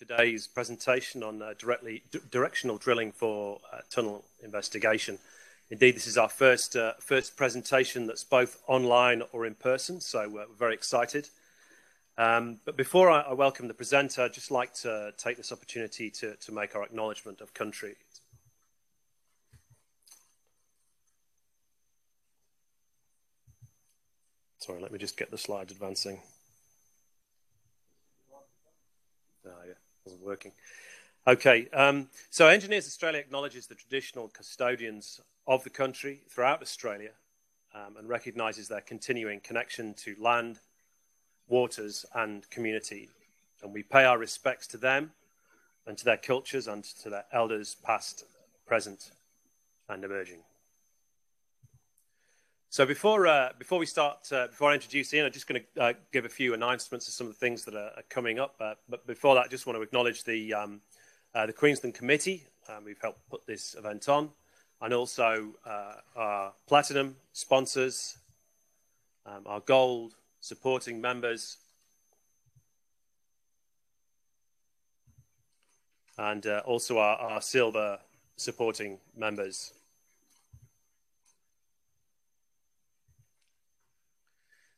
today's presentation on uh, directly, directional drilling for uh, tunnel investigation. Indeed, this is our first, uh, first presentation that's both online or in person, so uh, we're very excited. Um, but before I, I, welcome the presenter, I'd just like to take this opportunity to, to make our acknowledgement of country. Sorry, let me just get the slides advancing. Oh, yeah, wasn't working. Okay, um, so Engineers Australia acknowledges the traditional custodians of the country throughout Australia um, and recognises their continuing connection to land, waters, and community. And we pay our respects to them and to their cultures and to their elders, past, present, and emerging. So before uh, before we start, uh, before I introduce Ian, I'm just going to uh, give a few announcements of some of the things that are, are coming up. Uh, but before that, I just want to acknowledge the um, uh, the Queensland Committee. Um, we've helped put this event on and also uh, our platinum sponsors, um, our gold supporting members, and also our, our, silver supporting members.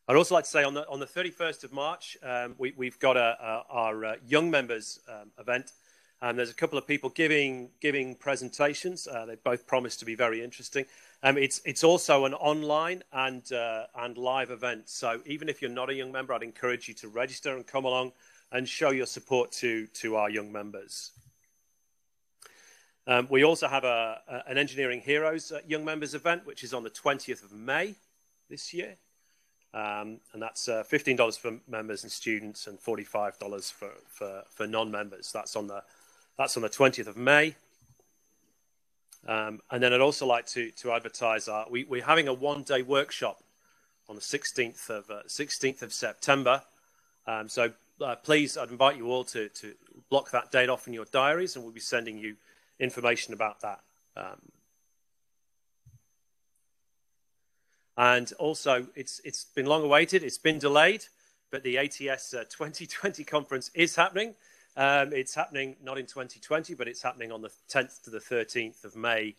I'd also like to say on the on the 31st of March, um, we, have got a, a, our uh, young members um, event um, there's a couple of people giving giving presentations. Uh, they both promised to be very interesting. Um, it's it's also an online and uh, and live event. So even if you're not a young member, I'd encourage you to register and come along and show your support to to our young members. Um, we also have a, a, an Engineering Heroes uh, Young Members event, which is on the 20th of May this year. Um, and that's uh, $15 for members and students and $45 for, for, for non-members. That's on the that's on the 20th of May. Um, and then I'd also like to, to advertise our, we, we're having a one day workshop on the 16th of, uh, 16th of September. Um, so uh, please, I'd invite you all to, to block that date off in your diaries and we'll be sending you information about that. Um, and also, it's, it's been long awaited, it's been delayed, but the ATS uh, 2020 conference is happening. Um, it's happening not in 2020, but it's happening on the 10th to the 13th of May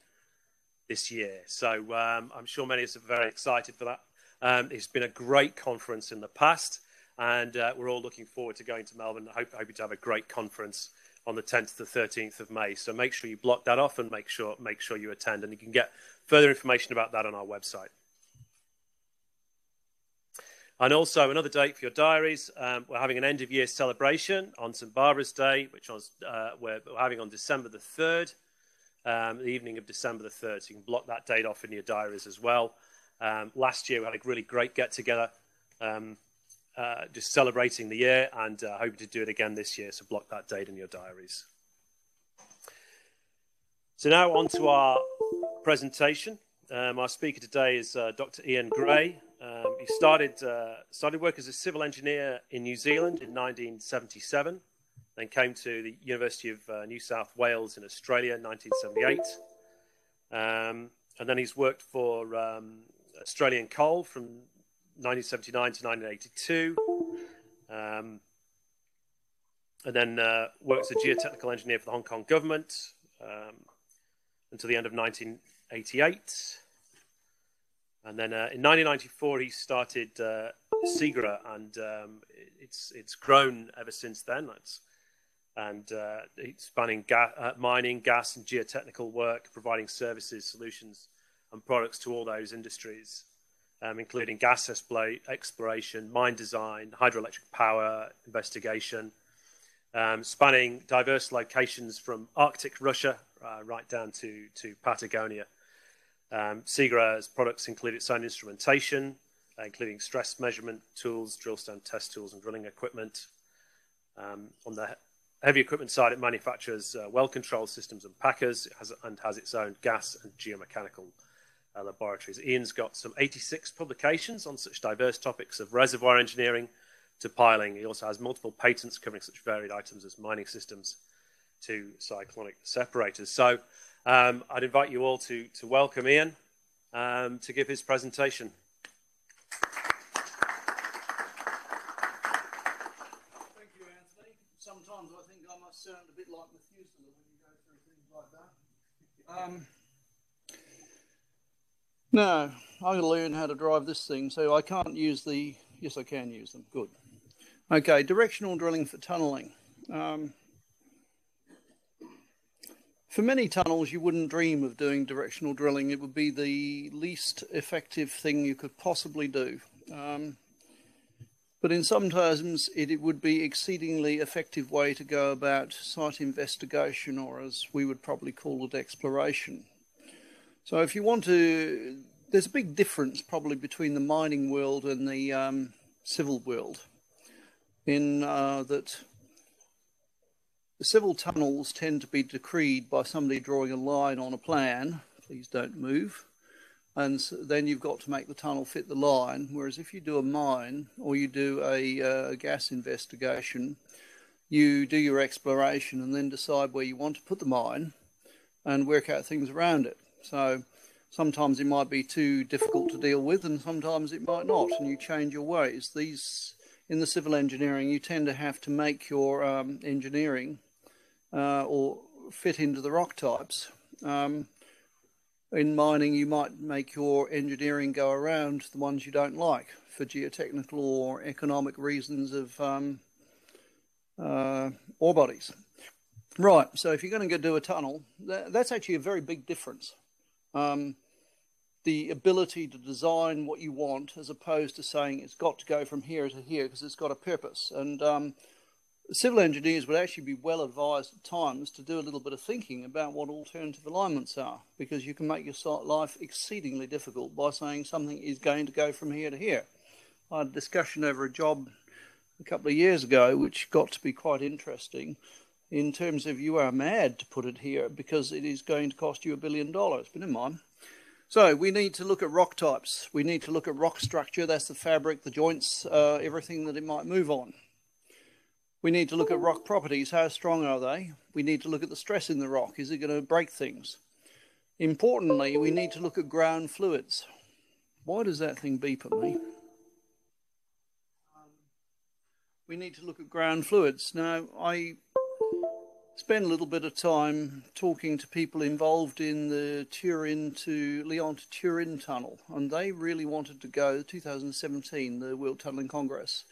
this year. So um, I'm sure many of us are very excited for that. Um, it's been a great conference in the past, and uh, we're all looking forward to going to Melbourne. I hope, hoping to have a great conference on the 10th to the 13th of May. So make sure you block that off and make sure make sure you attend, and you can get further information about that on our website. And also another date for your diaries. Um, we're having an end of year celebration on St Barbara's Day, which was, uh, we're, we're, having on December the 3rd, um, the evening of December the 3rd. So you can block that date off in your diaries as well. Um, last year we had a really great get together, um, uh, just celebrating the year and uh, hoping to do it again this year. So block that date in your diaries. So now on to our presentation. Um, our speaker today is uh, Dr. Ian Gray. Um, he started, uh, started work as a civil engineer in New Zealand in 1977, then came to the University of uh, New South Wales in Australia in 1978. Um, and then he's worked for um, Australian Coal from 1979 to 1982. Um, and then uh, worked as a geotechnical engineer for the Hong Kong government um, until the end of 1988. And then uh, in 1994, he started uh, Sigra, and um, it's it's grown ever since then. It's, and uh, it's spanning ga- uh, mining, gas, and geotechnical work, providing services, solutions, and products to all those industries, um, including gas exploration, mine design, hydroelectric power investigation, um, spanning diverse locations from Arctic Russia uh, right down to to Patagonia. Um, Sigra's products include its own instrumentation, uh, including stress measurement tools, drill drillstem test tools, and drilling equipment. Um, on the heavy equipment side, it manufactures uh, well control systems and packers and has its own gas and geomechanical uh, laboratories. Ian's got some 86 publications on such diverse topics of reservoir engineering to piling. He also has multiple patents covering such varied items as mining systems to cyclonic separators. So um, I'd invite you all to, to welcome Ian um, to give his presentation. Thank you, Anthony. Sometimes I think I must sound a bit like Methuselah when you go through things like that. Um, no, to learn how to drive this thing, so I can't use the. Yes, I can use them. Good. Okay, directional drilling for tunnelling. Um, for many tunnels, you wouldn't dream of doing directional drilling. It would be the least effective thing you could possibly do. Um, but in some terms, it, it, would be exceedingly effective way to go about site investigation, or as we would probably call it, exploration. So if you want to, there's a big difference probably between the mining world and the um, civil world, in uh, that the civil tunnels tend to be decreed by somebody drawing a line on a plan. Please don't move. And so then you've got to make the tunnel fit the line. Whereas if you do a mine or you do a, uh, a gas investigation, you do your exploration and then decide where you want to put the mine and work out things around it. So sometimes it might be too difficult to deal with and sometimes it might not and you change your ways. These in the civil engineering you tend to have to make your um, engineering uh, or fit into the rock types. Um, in mining, you might make your engineering go around the ones you don't like for geotechnical or economic reasons of um, uh, ore bodies. Right, so if you're going to go do a tunnel, that, that's actually a very big difference. Um, the ability to design what you want as opposed to saying it's got to go from here to here because it's got a purpose. And um, civil engineers would actually be well advised at times to do a little bit of thinking about what alternative alignments are because you can make your life exceedingly difficult by saying something is going to go from here to here. I had a discussion over a job a couple of years ago which got to be quite interesting in terms of you are mad to put it here because it is going to cost you a billion dollars. But never mind. So we need to look at rock types. We need to look at rock structure. That's the fabric, the joints, uh, everything that it might move on. We need to look at rock properties. How strong are they? We need to look at the stress in the rock. Is it going to break things? Importantly, we need to look at ground fluids. Why does that thing beep at me? we need to look at ground fluids. Now, I spent a little bit of time talking to people involved in the Turin to Lyon to Turin tunnel, and they really wanted to go 2017, the World Tunneling Congress.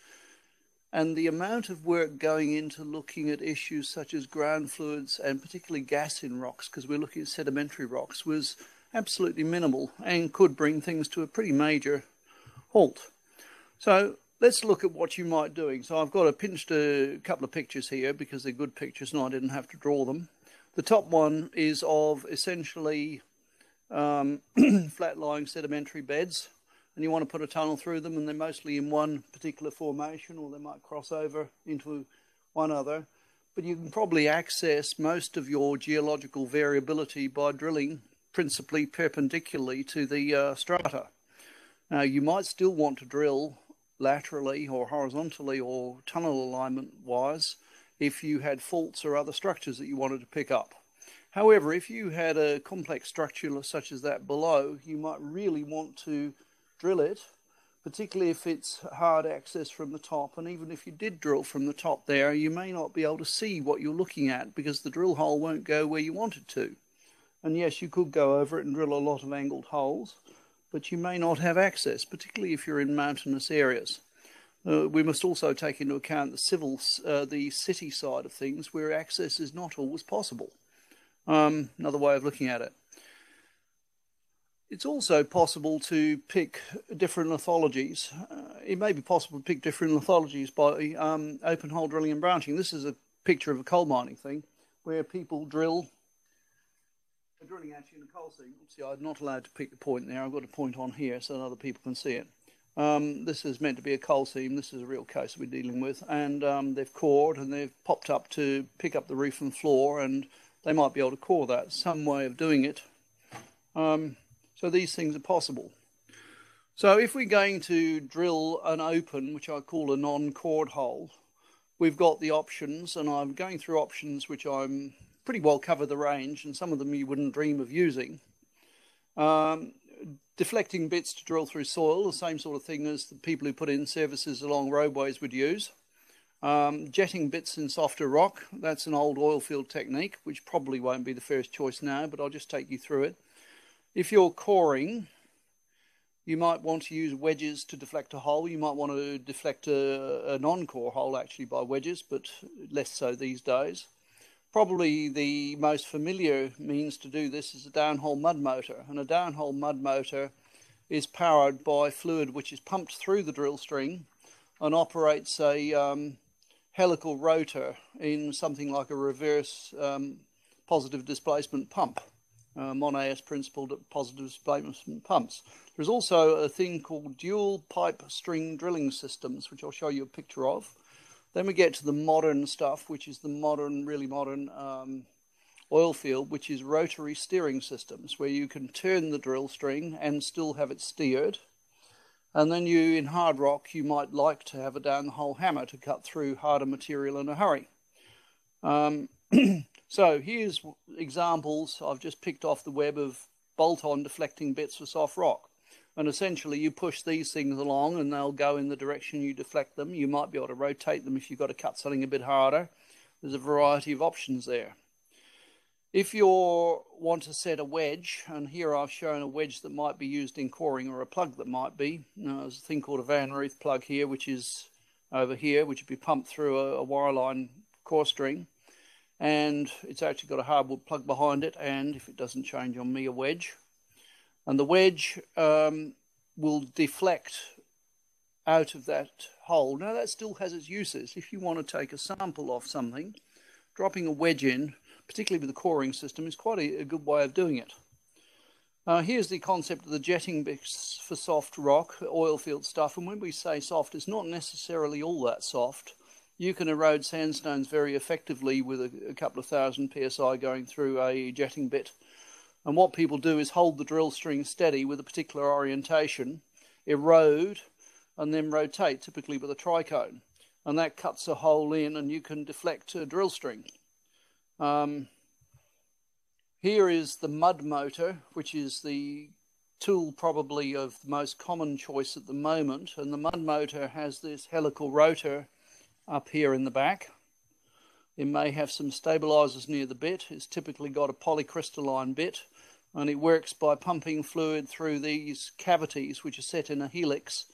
And the amount of work going into looking at issues such as ground fluids and particularly gas in rocks, because we're looking at sedimentary rocks, was absolutely minimal and could bring things to a pretty major halt. So let's look at what you might doing. So I've got a pinched a couple of pictures here because they're good pictures and I didn't have to draw them. The top one is of essentially um, flat-lying sedimentary beds and you want to put a tunnel through them and they're mostly in one particular formation or they might cross over into one other. But you can probably access most of your geological variability by drilling principally perpendicularly to the uh, strata. Now you might still want to drill laterally or horizontally or tunnel alignment wise if you had faults or other structures that you wanted to pick up. However, if you had a complex structure such as that below, you might really want to drill it, particularly if it's hard access from the top. And even if you did drill from the top there, you may not be able to see what you're looking at because the drill hole won't go where you want it to. And yes, you could go over it and drill a lot of angled holes, but you may not have access, particularly if you're in mountainous areas. Uh, we must also take into account the civil, uh, the city side of things, where access is not always possible. Um, another way of looking at it. It's also possible to pick different lithologies. Uh, it may be possible to pick different lithologies by um, open hole drilling and branching. This is a picture of a coal mining thing where people drill. Drilling actually in the coal seam. See, I'm not allowed to pick the point there. I've got a point on here so that other people can see it. Um, this is meant to be a coal seam. This is a real case we're dealing with. And um, they've cored and they've popped up to pick up the roof and floor and they might be able to core that. Some way of doing it. Um, so these things are possible. So if we're going to drill an open, which I call a non-cored hole, we've got the options, and I'm going through options which I'm pretty well cover the range, and some of them you wouldn't dream of using. Um, deflecting bits to drill through soil, the same sort of thing as the people who put in services along roadways would use. Um, jetting bits in softer rock, that's an old oil field technique, which probably won't be the first choice now, but I'll just take you through it. If you're coring, you might want to use wedges to deflect a hole. You might want to deflect a, a non-core hole actually by wedges, but less so these days. Probably the most familiar means to do this is a downhole mud motor, and a downhole mud motor is powered by fluid which is pumped through the drill string and operates a um, helical rotor in something like a reverse um, positive displacement pump. Uh, Moineau's principle that positive displacement pumps. There's also a thing called dual pipe string drilling systems, which I'll show you a picture of. Then we get to the modern stuff, which is the modern, really modern um, oil field, which is rotary steering systems, where you can turn the drill string and still have it steered. And then you, in hard rock, you might like to have a down the hole hammer to cut through harder material in a hurry. Um, so here's examples I've just picked off the web of bolt-on deflecting bits for soft rock. And essentially you push these things along and they'll go in the direction you deflect them. You might be able to rotate them if you've got to cut something a bit harder. There's a variety of options there. If you want to set a wedge, and here I've shown a wedge that might be used in coring or a plug that might be. There's a thing called a Van Ruth plug here, which is over here, which would be pumped through a, a wireline core string. And it's actually got a hardwood plug behind it, and if it doesn't change on me, a wedge. And the wedge um, will deflect out of that hole. Now, that still has its uses. If you want to take a sample off something, dropping a wedge in particularly with the coring system, is quite a, a good way of doing it. Uh, here's the concept of the jetting bits for soft rock, oil field stuff, and when we say soft, it's not necessarily all that soft. You can erode sandstones very effectively with a, a couple of thousand psi going through a jetting bit. And what people do is hold the drill string steady with a particular orientation, erode, and then rotate, typically with a tricone. And that cuts a hole in, and you can deflect a drill string. Um, here is the mud motor, which is the tool probably of the most common choice at the moment. And the mud motor has this helical rotor up here in the back. It may have some stabilizers near the bit. It's typically got a polycrystalline bit and it works by pumping fluid through these cavities which are set in a helix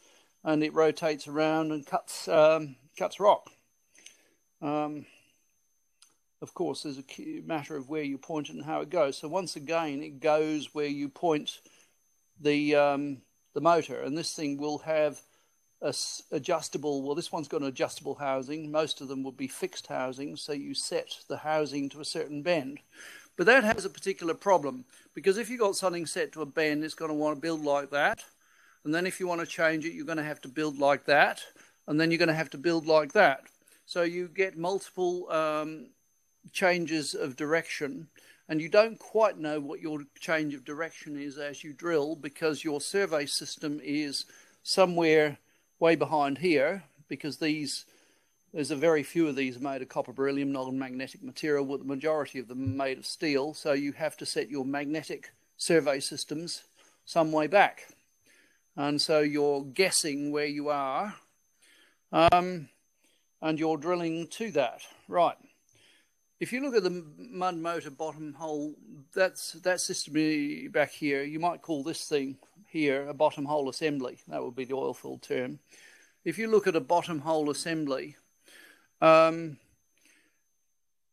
and it rotates around and cuts um, cuts rock. Um, of course, there's a matter of where you point it and how it goes. So once again, it goes where you point the um, the motor, and this thing will have a adjustable. Well, this one's got an adjustable housing. Most of them would be fixed housing, so you set the housing to a certain bend. But that has a particular problem because if you've got something set to a bend, it's going to want to build like that, and then if you want to change it, you're going to have to build like that, and then you're going to have to build like that. So you get multiple um, changes of direction and you don't quite know what your change of direction is as you drill because your survey system is somewhere way behind here because these there's a very few of these made of copper beryllium non-magnetic material with the majority of them made of steel so you have to set your magnetic survey systems some way back and so you're guessing where you are um, and you're drilling to that right if you look at the mud motor bottom hole, that's that system back here. You might call this thing here a bottom hole assembly. That would be the oil field term. If you look at a bottom hole assembly, um,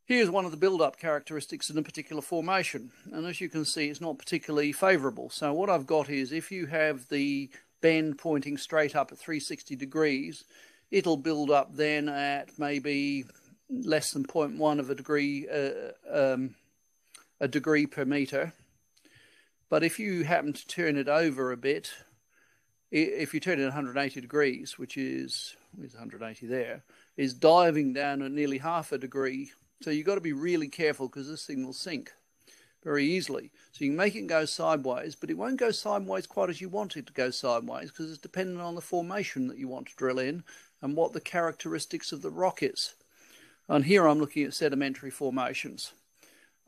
here's one of the build-up characteristics in a particular formation. And as you can see, it's not particularly favourable. So what I've got is if you have the bend pointing straight up at 360 degrees, it'll build up then at maybe less than 0.1 of a degree uh, um, a degree per meter. But if you happen to turn it over a bit, if you turn it 180 degrees, which is, is 180 there, is diving down at nearly half a degree. So you've got to be really careful because this thing will sink very easily. So you can make it go sideways, but it won't go sideways quite as you want it to go sideways because it's dependent on the formation that you want to drill in and what the characteristics of the rock is. And here I'm looking at sedimentary formations.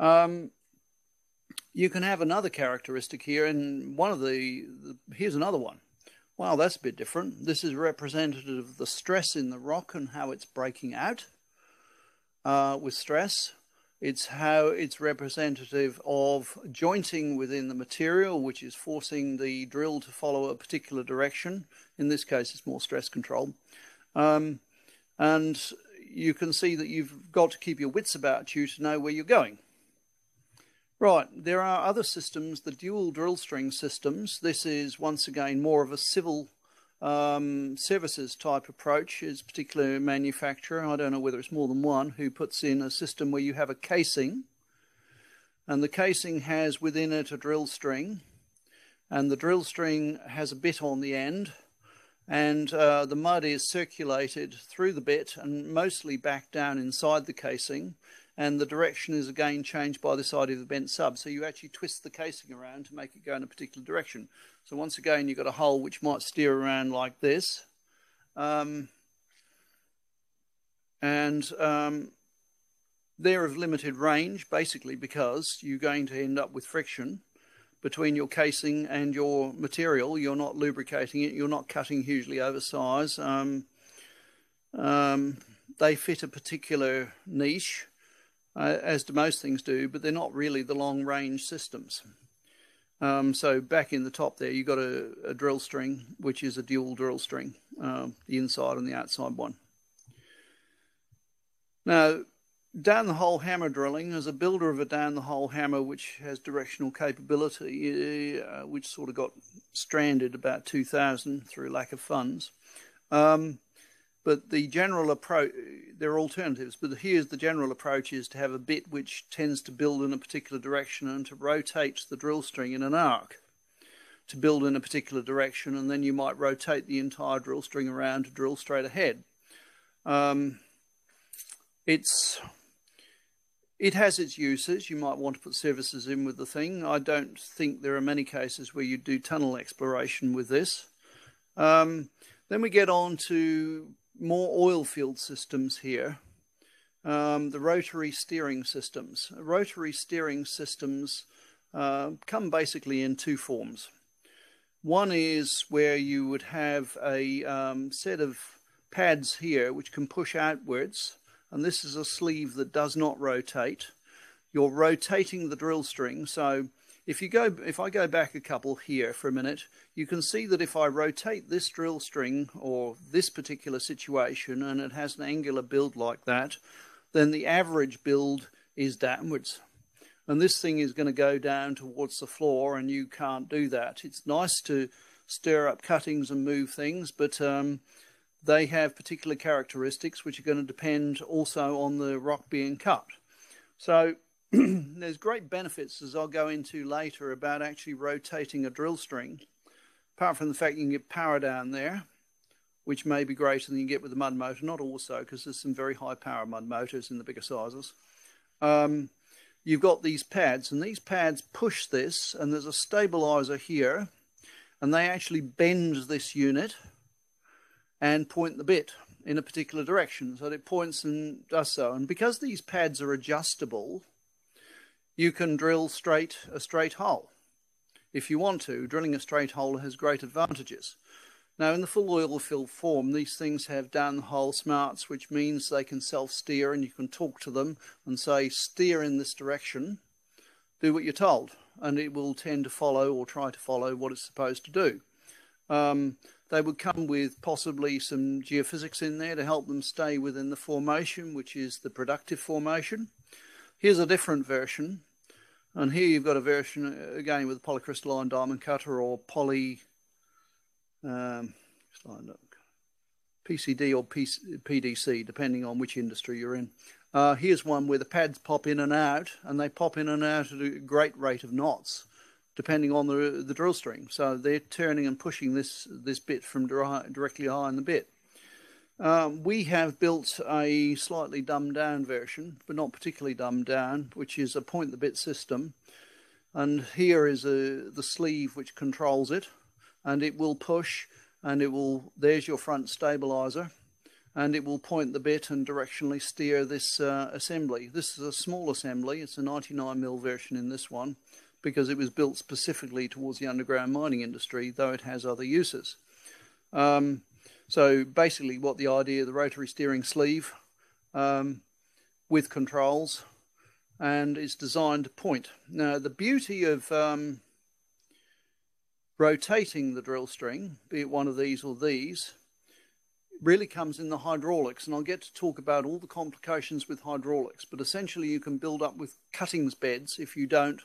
Um, you can have another characteristic here, and one of the, the, here's another one. Wow, that's a bit different. This is representative of the stress in the rock and how it's breaking out uh, with stress. It's how it's representative of jointing within the material, which is forcing the drill to follow a particular direction. In this case, it's more stress control. Um, and you can see that you've got to keep your wits about you to know where you're going. Right, there are other systems, the dual drill string systems. This is once again more of a civil um, services type approach. Is particular manufacturer, I don't know whether it's more than one, who puts in a system where you have a casing, and the casing has within it a drill string, and the drill string has a bit on the end, and uh, the mud is circulated through the bit and mostly back down inside the casing and the direction is again changed by the side of the bent sub. So you actually twist the casing around to make it go in a particular direction. So once again, you've got a hole which might steer around like this. Um, and um, they're of limited range, basically because you're going to end up with friction between your casing and your material. You're not lubricating it. You're not cutting hugely over size. Um, um they fit a particular niche uh, as do most things do, but they're not really the long range systems. Um, so back in the top there, you've got a, a, drill string, which is a dual drill string, uh, the inside and the outside one. Now, down the hole hammer drilling, as a builder of a down the hole hammer which has directional capability, uh, which sort of got stranded about 2000 through lack of funds, um, but the general approach, there are alternatives, but here's the general approach is to have a bit which tends to build in a particular direction and to rotate the drill string in an arc to build in a particular direction, and then you might rotate the entire drill string around to drill straight ahead. Um, it's it has its uses. You might want to put services in with the thing. I don't think there are many cases where you do tunnel exploration with this. Um, then we get on to more oil field systems here. Um, the rotary steering systems. Rotary steering systems uh, come basically in two forms. One is where you would have a um, set of pads here which can push outwards, and this is a sleeve that does not rotate. You're rotating the drill string, so if you go, if I go back a couple here for a minute, you can see that if I rotate this drill string or this particular situation and it has an angular build like that, then the average build is downwards. And this thing is going to go down towards the floor and you can't do that. It's nice to stir up cuttings and move things, but um, they have particular characteristics which are going to depend also on the rock being cut. So there's great benefits, as I'll go into later, about actually rotating a drill string. Apart from the fact you can get power down there, which may be greater than you get with the mud motor, not also, because there's some very high power mud motors in the bigger sizes. Um, you've got these pads, and these pads push this, and there's a stabilizer here, and they actually bend this unit and point the bit in a particular direction. So it points and does so. And because these pads are adjustable, you can drill straight a straight hole. If you want to, drilling a straight hole has great advantages. Now, in the full oil fill form, these things have down the hole smarts, which means they can self-steer and you can talk to them and say, steer in this direction, do what you're told, and it will tend to follow or try to follow what it's supposed to do. Um, they would come with possibly some geophysics in there to help them stay within the formation, which is the productive formation. Here's a different version. And here you've got a version, uh, again, with polycrystalline diamond cutter or poly um, PCD or PC, PDC, depending on which industry you're in. Uh, here's one where the pads pop in and out, and they pop in and out at a great rate of knots, depending on the the drill string. So they're turning and pushing this this bit from directly high in the bit. Um, we have built a slightly dumbed down version, but not particularly dumbed down, which is a point the bit system. And here is a, the sleeve which controls it, and it will push, and it will, there's your front stabilizer, and it will point the bit and directionally steer this uh, assembly. This is a small assembly, it's a 99mm version in this one, because it was built specifically towards the underground mining industry, though it has other uses. Um, so basically, what the idea of the rotary steering sleeve um, with controls, and it's designed to point. Now, the beauty of um, rotating the drill string, be it one of these or these, really comes in the hydraulics. And I'll get to talk about all the complications with hydraulics, but essentially you can build up with cuttings beds if you don't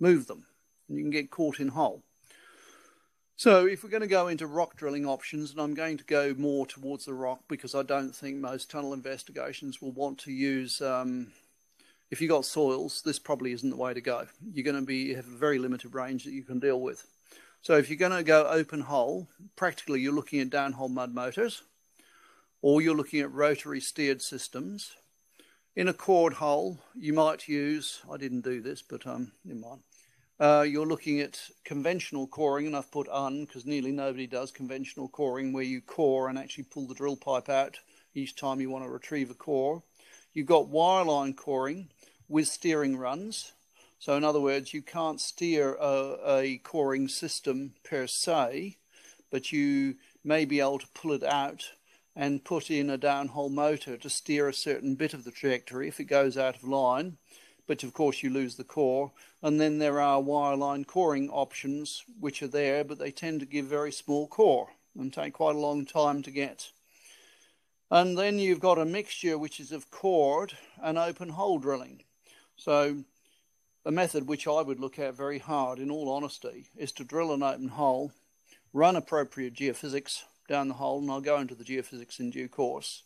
move them. And you can get caught in hole. So if we're going to go into rock drilling options, and I'm going to go more towards the rock because I don't think most tunnel investigations will want to use, um, if you've got soils, this probably isn't the way to go. You're going to be have a very limited range that you can deal with. So if you're going to go open hole, practically you're looking at downhole mud motors, or you're looking at rotary steered systems. In a cord hole, you might use, I didn't do this, but um, never mind. Uh, you're looking at conventional coring, and I've put un because nearly nobody does conventional coring where you core and actually pull the drill pipe out each time you want to retrieve a core. You've got wireline coring with steering runs. So in other words, you can't steer a, a coring system per se, but you may be able to pull it out and put in a downhole motor to steer a certain bit of the trajectory if it goes out of line but of course you lose the core. And then there are wireline coring options which are there, but they tend to give very small core and take quite a long time to get. And then you've got a mixture which is of cored and open hole drilling. So a method which I would look at very hard, in all honesty, is to drill an open hole, run appropriate geophysics down the hole, and I'll go into the geophysics in due course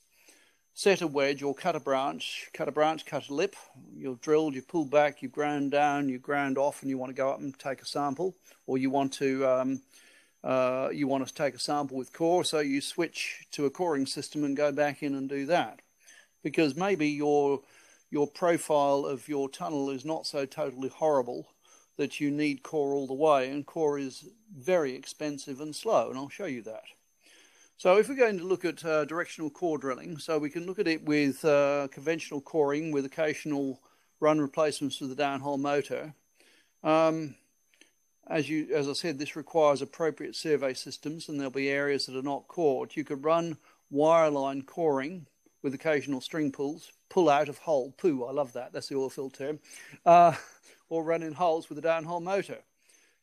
set a wedge or cut a branch, cut a branch, cut a lip. You've drilled, you've pulled back, you've ground down, you've ground off, and you want to go up and take a sample, or you want to um, uh, you want to take a sample with core, so you switch to a coring system and go back in and do that, because maybe your your profile of your tunnel is not so totally horrible that you need core all the way, and core is very expensive and slow, and I'll show you that. So if we're going to look at uh, directional core drilling, so we can look at it with uh, conventional coring with occasional run replacements with the downhole motor. Um, as you, as I said, this requires appropriate survey systems, and there'll be areas that are not cored. You could run wireline coring with occasional string pulls, pull out of hole, poo, I love that, that's the oil field term, uh, or run in holes with a downhole motor.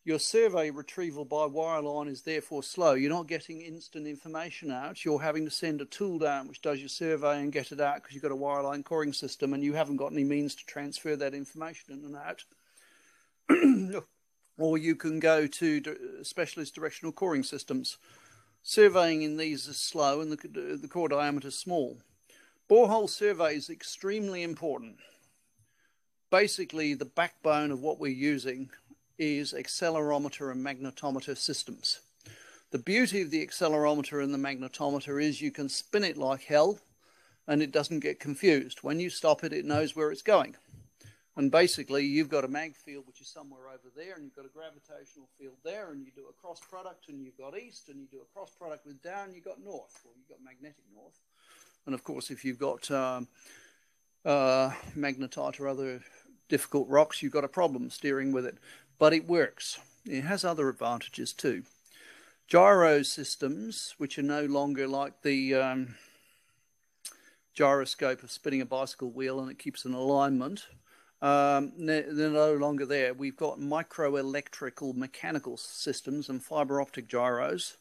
Your survey retrieval by wireline is therefore slow. You're not getting instant information out. You're having to send a tool down which does your survey and get it out because you've got a wireline coring system and you haven't got any means to transfer that information in and out. or you can go to specialist directional coring systems. Surveying in these is slow and the, the core diameter is small. Borehole survey is extremely important. Basically, the backbone of what we're using is accelerometer and magnetometer systems. The beauty of the accelerometer and the magnetometer is you can spin it like hell and it doesn't get confused. When you stop it, it knows where it's going. And basically, you've got a mag field which is somewhere over there, and you've got a gravitational field there, and you do a cross product, and you've got east, and you do a cross product with down, you've got north, or you've got magnetic north. And of course, if you've got um, uh, magnetite or other difficult rocks, you've got a problem steering with it but it works. It has other advantages too. Gyro systems, which are no longer like the um, gyroscope of spinning a bicycle wheel and it keeps an alignment, um, they're no longer there. We've got microelectrical mechanical systems and fiber optic gyros.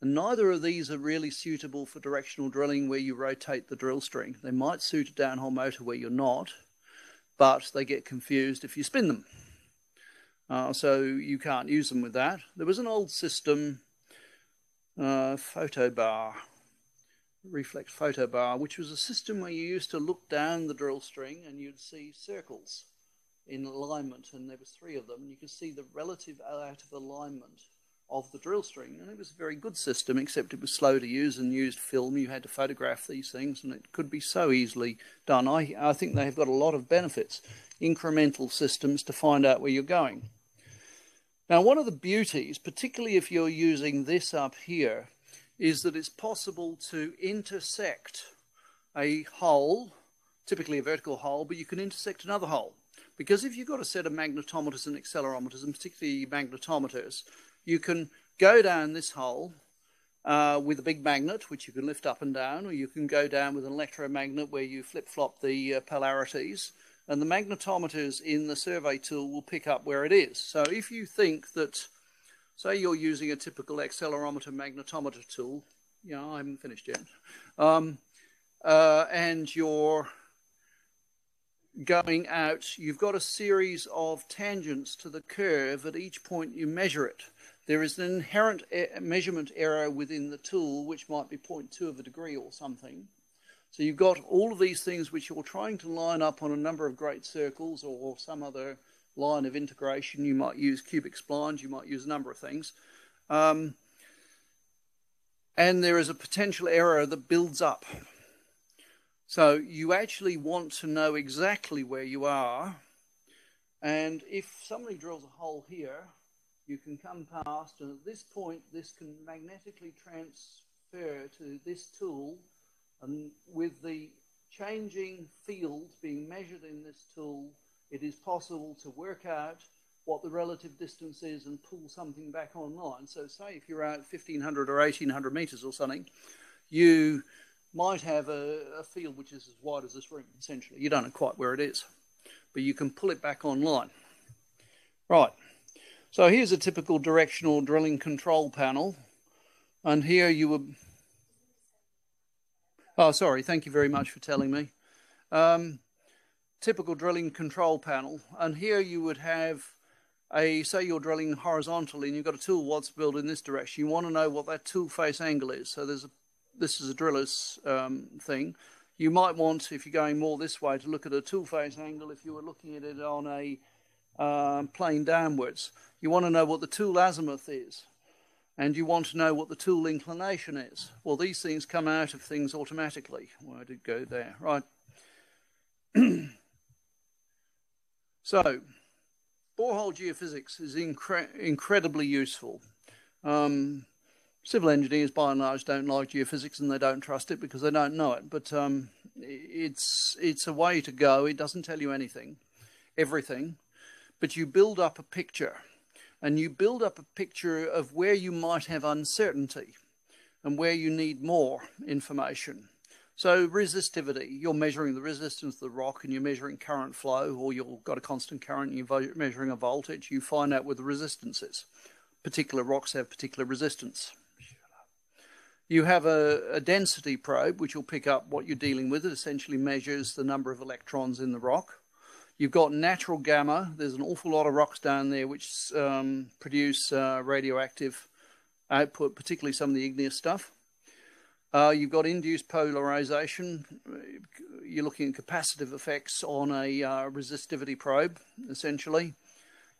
And neither of these are really suitable for directional drilling where you rotate the drill string. They might suit a downhole motor where you're not, but they get confused if you spin them. Uh, so you can't use them with that. There was an old system, uh, Fotobor, reflex Fotobor, which was a system where you used to look down the drill string and you'd see circles in alignment, and there was three of them, and you could see the relative out of alignment of the drill string. And it was a very good system, except it was slow to use and used film. You had to photograph these things, and it could be so easily done. I, I think they have got a lot of benefits, incremental systems to find out where you're going. Now, one of the beauties, particularly if you're using this up here, is that it's possible to intersect a hole, typically a vertical hole, but you can intersect another hole. Because if you've got a set of magnetometers and accelerometers, and particularly magnetometers, you can go down this hole, uh, with a big magnet, which you can lift up and down, or you can go down with an electromagnet where you flip flop the uh, polarities. And the magnetometers in the survey tool will pick up where it is. So if you think that, say, you're using a typical accelerometer magnetometer tool, you know, I haven't finished yet, um, uh, and you're going out, you've got a series of tangents to the curve at each point you measure it. There is an inherent measurement error within the tool, which might be 0.2 of a degree or something. So you've got all of these things which you're trying to line up on a number of great circles or some other line of integration. You might use cubic splines, you might use a number of things. Um, and there is a potential error that builds up. So you actually want to know exactly where you are. And if somebody drills a hole here, you can come past, and at this point, this can magnetically transfer to this tool, and with the changing field being measured in this tool, it is possible to work out what the relative distance is and pull something back online. So, say if you're out 1500 or 1800 meters or something, you might have a, a field which is as wide as this room, essentially. You don't know quite where it is, but you can pull it back online. Right. So here's a typical directional drilling control panel. And here you would... Oh, sorry. Thank you very much for telling me. Um, typical drilling control panel. And here you would have a, say you're drilling horizontally and you've got a tool what's built in this direction. You want to know what that tool face angle is. So there's a, this is a driller's um, thing. You might want, if you're going more this way, to look at a tool face angle if you were looking at it on a uh, plane downwards. You want to know what the tool azimuth is, and you want to know what the tool inclination is. Well, these things come out of things automatically. Why did it go there? Right. so, borehole geophysics is incre incredibly useful. Um, civil engineers, by and large, don't like geophysics and they don't trust it because they don't know it. But um, it's it's a way to go. It doesn't tell you anything, everything, but you build up a picture and you build up a picture of where you might have uncertainty and where you need more information. So resistivity, you're measuring the resistance of the rock and you're measuring current flow or you've got a constant current and you're measuring a voltage, you find out where the resistance is. Particular rocks have particular resistance. You have a, a density probe which will pick up what you're dealing with. It essentially measures the number of electrons in the rock. You've got natural gamma. There's an awful lot of rocks down there which um, produce uh, radioactive output, particularly some of the igneous stuff. Uh, you've got induced polarization. You're looking at capacitive effects on a uh, resistivity probe, essentially.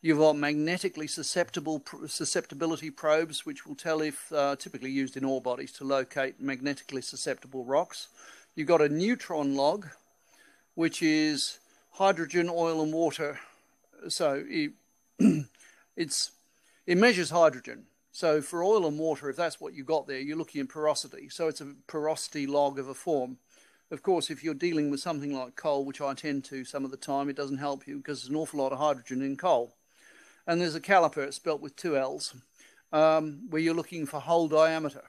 You've got magnetically susceptible susceptibility probes, which will tell if, uh, typically used in ore bodies, to locate magnetically susceptible rocks. You've got a neutron log, which is hydrogen, oil, and water. So it, it's it measures hydrogen. So for oil and water, if that's what you got there, you're looking at porosity. So it's a porosity log of a form. Of course, if you're dealing with something like coal, which I tend to some of the time, it doesn't help you because there's an awful lot of hydrogen in coal. And there's a caliper it's spelt with two L's, um, where you're looking for hole diameter.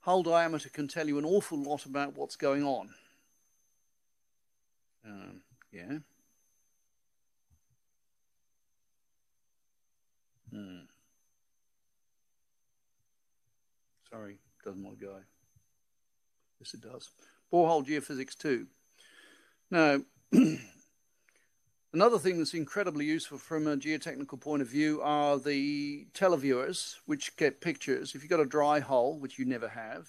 Hole diameter can tell you an awful lot about what's going on. Um, yeah. Hmm. Sorry, doesn't want to go. Yes, it does. Borehole geophysics too. Now, another thing that's incredibly useful from a geotechnical point of view are the televiewers, which get pictures. If you've got a dry hole, which you never have,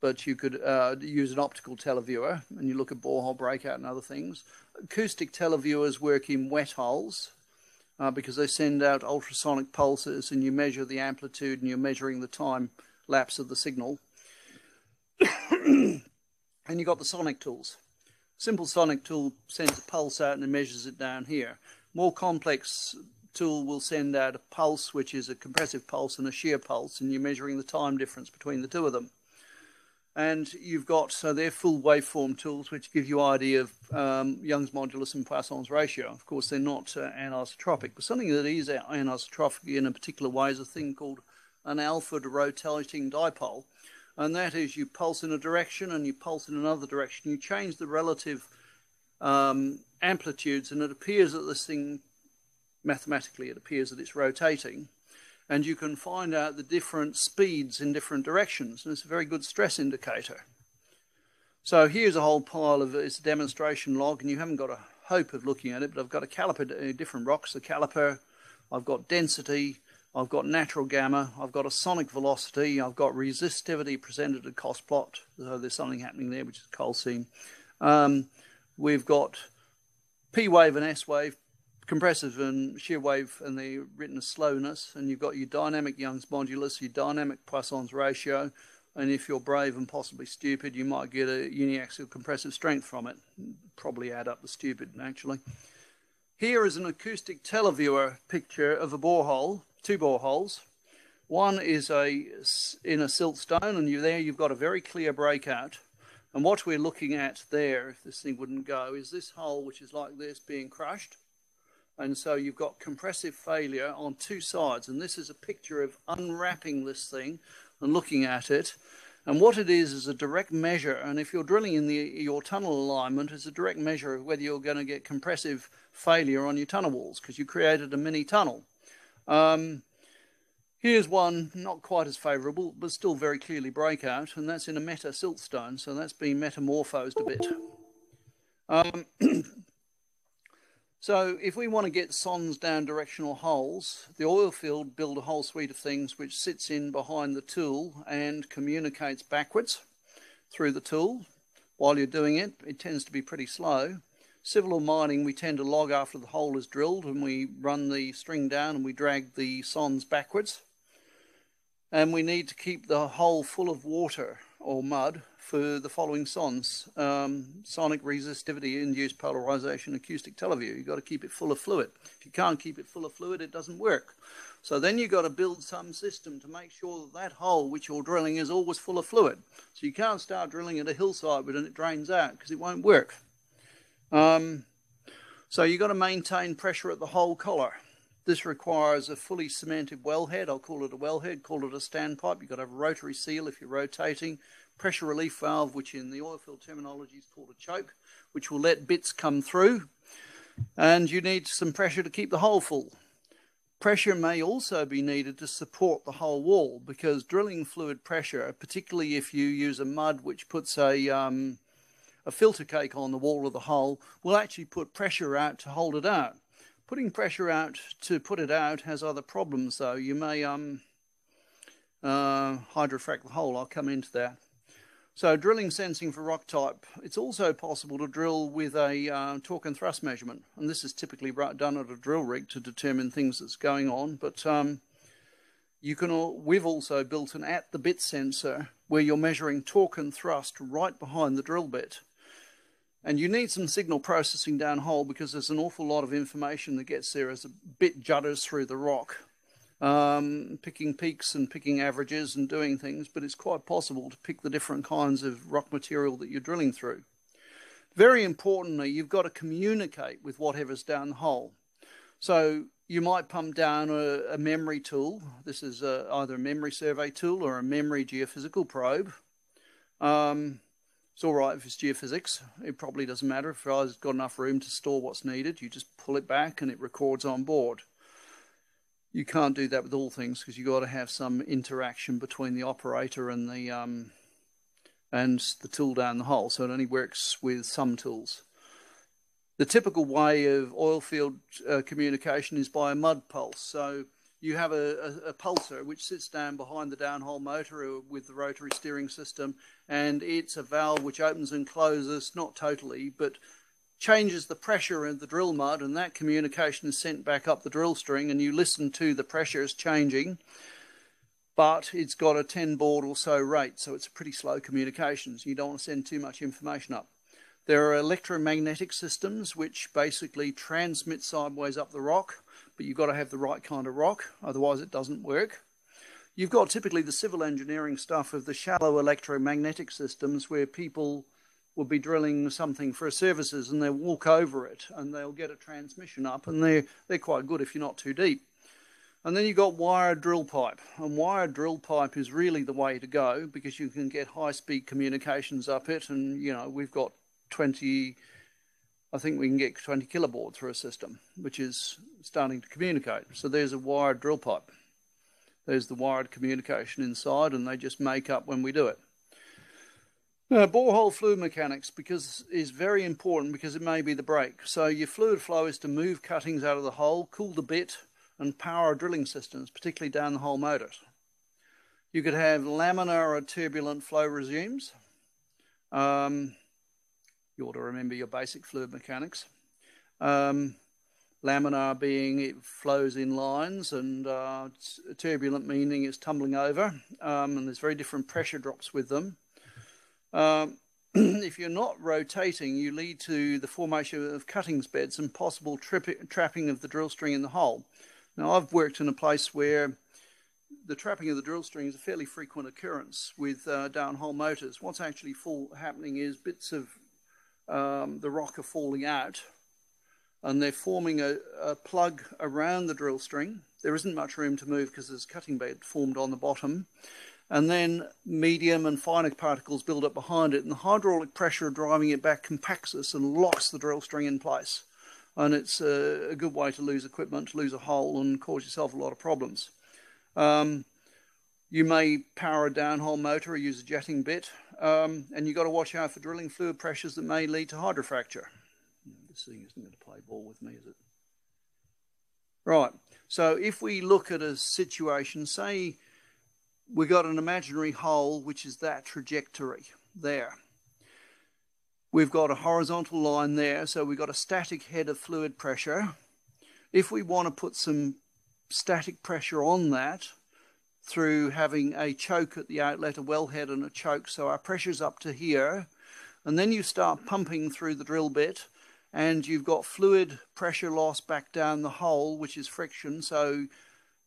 but you could uh, use an optical televiewer and you look at borehole breakout and other things. Acoustic televiewers work in wet holes uh, because they send out ultrasonic pulses and you measure the amplitude and you're measuring the time lapse of the signal. and you've got the sonic tools. Simple sonic tool sends a pulse out and it measures it down here. More complex tool will send out a pulse, which is a compressive pulse and a shear pulse, and you're measuring the time difference between the two of them and you've got so they're full waveform tools which give you idea of um, Young's modulus and Poisson's ratio. Of course, they're not uh, anisotropic, but something that is anisotropic in a particular way is a thing called an Alford rotating dipole. And that is you pulse in a direction and you pulse in another direction. You change the relative um, amplitudes, and it appears that this thing, mathematically, it appears that it's rotating. And you can find out the different speeds in different directions. And it's a very good stress indicator. So here's a whole pile of it's a demonstration log, and you haven't got a hope of looking at it, but I've got a caliper, uh, different rocks, the caliper, I've got density, I've got natural gamma, I've got a sonic velocity, I've got resistivity presented at cross plot, so there's something happening there, which is coal seam. Um, we've got P wave and S wave, compressive and shear wave, and they're written slowness, and you've got your dynamic Young's modulus, your dynamic Poisson's ratio, and if you're brave and possibly stupid, you might get a uniaxial compressive strength from it. Probably add up the stupid, actually. Here is an acoustic televiewer picture of a borehole, two boreholes. One is a in a siltstone, and you there you've got a very clear breakout. And what we're looking at there, if this thing wouldn't go, is this hole, which is like this, being crushed. And so you've got compressive failure on two sides. And this is a picture of unwrapping this thing and looking at it. And what it is is a direct measure, and if you're drilling in the, your tunnel alignment, it's a direct measure of whether you're going to get compressive failure on your tunnel walls because you created a mini tunnel. Um, here's one not quite as favourable, but still very clearly breakout, and that's in a meta siltstone, so that's been metamorphosed a bit. Um, So if we want to get sondes down directional holes, the oil field build a whole suite of things which sits in behind the tool and communicates backwards through the tool. While you're doing it, it tends to be pretty slow. Civil or mining, we tend to log after the hole is drilled and we run the string down and we drag the sondes backwards. And we need to keep the hole full of water or mud for the following sondes. Um, sonic resistivity, induced polarization, acoustic teleview. You've got to keep it full of fluid. If you can't keep it full of fluid, it doesn't work. So then you've got to build some system to make sure that that hole which you're drilling is always full of fluid. So you can't start drilling at a hillside and it drains out because it won't work. Um, so you've got to maintain pressure at the hole collar. This requires a fully cemented wellhead. I'll call it a wellhead, call it a standpipe. You've got to have a rotary seal if you're rotating. Pressure relief valve, which in the oilfield terminology is called a choke, which will let bits come through. And you need some pressure to keep the hole full. Pressure may also be needed to support the whole wall because drilling fluid pressure, particularly if you use a mud which puts a, um, a filter cake on the wall of the hole, will actually put pressure out to hold it out. Putting pressure out to put it out has other problems, though. You may um, uh, hydrofrack the hole. I'll come into that. So drilling sensing for rock type, it's also possible to drill with a uh, torque and thrust measurement. And this is typically done at a drill rig to determine things that's going on. But um, you can. we've also built an at the bit sensor where you're measuring torque and thrust right behind the drill bit. And you need some signal processing down hole because there's an awful lot of information that gets there as a bit judders through the rock. Um, picking peaks and picking averages and doing things, but it's quite possible to pick the different kinds of rock material that you're drilling through. Very importantly, you've got to communicate with whatever's down the hole. So you might pump down a, a memory tool. This is a, either a memory survey tool or a memory geophysical probe. Um, it's all right if it's geophysics. It probably doesn't matter if it's got enough room to store what's needed. You just pull it back and it records on board. You can't do that with all things because you've got to have some interaction between the operator and the um, and the tool down the hole. So it only works with some tools. The typical way of oil field uh, communication is by a mud pulse. So you have a, a, a, pulser which sits down behind the downhole motor with the rotary steering system, and it's a valve which opens and closes, not totally, but changes the pressure in the drill mud, and that communication is sent back up the drill string, and you listen to the pressures changing. But it's got a 10 baud or so rate, so it's a pretty slow communications. You don't want to send too much information up. There are electromagnetic systems which basically transmit sideways up the rock but you've got to have the right kind of rock, otherwise it doesn't work. You've got typically the civil engineering stuff of the shallow electromagnetic systems where people will be drilling something for services and they'll walk over it and they'll get a transmission up and they're, they're quite good if you're not too deep. And then you've got wire drill pipe. And wire drill pipe is really the way to go because you can get high speed communications up it. And, you know, we've got 20, I think we can get 20 kilobaud through a system, which is starting to communicate. So there's a wired drill pipe. There's the wired communication inside, and they just make up when we do it. Now, borehole fluid mechanics because is very important because it may be the break. So your fluid flow is to move cuttings out of the hole, cool the bit, and power drilling systems, particularly down the hole motors. You could have laminar or turbulent flow regimes. Um, you ought to remember your basic fluid mechanics. Um, laminar being it flows in lines, and uh, turbulent meaning it's tumbling over, um, and there's very different pressure drops with them. Um, if you're not rotating, you lead to the formation of cuttings beds and possible trapping of the drill string in the hole. Now, I've worked in a place where the trapping of the drill string is a fairly frequent occurrence with uh, downhole motors. What's actually full, happening is bits of um, the rock are falling out and they're forming a, a, plug around the drill string. There isn't much room to move because there's a cutting bed formed on the bottom. And then medium and finer particles build up behind it, and the hydraulic pressure driving it back compacts this and locks the drill string in place and it's a, a, good way to lose equipment, to lose a hole, and cause yourself a lot of problems. Um, you may power a downhole motor or use a jetting bit, um, and you've got to watch out for drilling fluid pressures that may lead to hydrofracture. This thing isn't going to play ball with me, is it? Right, so if we look at a situation, say we got an imaginary hole which is that trajectory there. We've got a horizontal line there, so we've got a static head of fluid pressure. If we want to put some static pressure on that through having a choke at the outlet, a wellhead and a choke, so our pressure's up to here, and then you start pumping through the drill bit, and you've got fluid pressure loss back down the hole, which is friction, so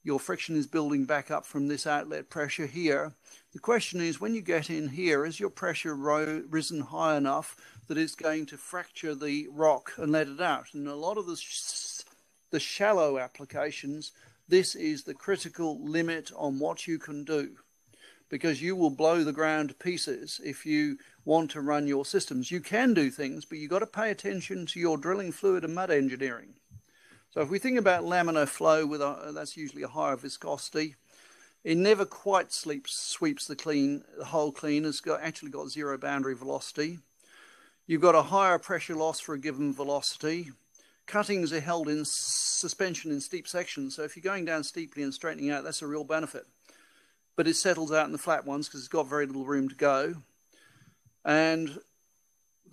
your friction is building back up from this outlet pressure here. The question is, when you get in here, is your pressure risen high enough that it's going to fracture the rock and let it out? And a lot of the, sh the shallow applications, this is the critical limit on what you can do because you will blow the ground to pieces if you want to run your systems. You can do things, but you've got to pay attention to your drilling fluid and mud engineering. So if we think about laminar flow, with a, that's usually a higher viscosity, it never quite sleeps, sweeps the clean, the whole clean. It's got, actually got zero boundary velocity. You've got a higher pressure loss for a given velocity. Cuttings are held in suspension in steep sections, so if you're going down steeply and straightening out, that's a real benefit. But it settles out in the flat ones because it's got very little room to go. And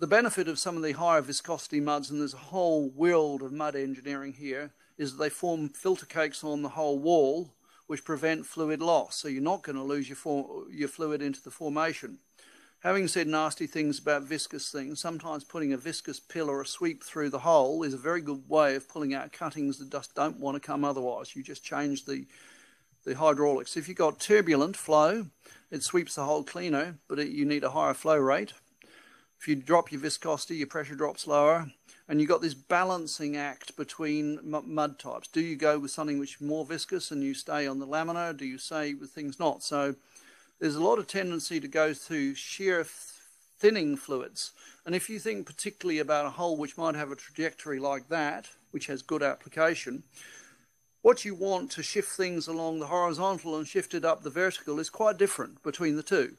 the benefit of some of the higher viscosity muds, and there's a whole world of mud engineering here, is that they form filter cakes on the whole wall which prevent fluid loss. So you're not going to lose your, for, your fluid into the formation. Having said nasty things about viscous things, sometimes putting a viscous pill or a sweep through the hole is a very good way of pulling out cuttings that just don't want to come otherwise. You just change the, the hydraulics. If you've got turbulent flow, it sweeps the hole cleaner, but it, you need a higher flow rate. If you drop your viscosity, your pressure drops lower and you've got this balancing act between mud types. Do you go with something which is more viscous and you stay on the laminar? Do you stay with things not? So there's a lot of tendency to go to shear thinning fluids. And if you think particularly about a hole which might have a trajectory like that, which has good application, what you want to shift things along the horizontal and shift it up the vertical is quite different between the two.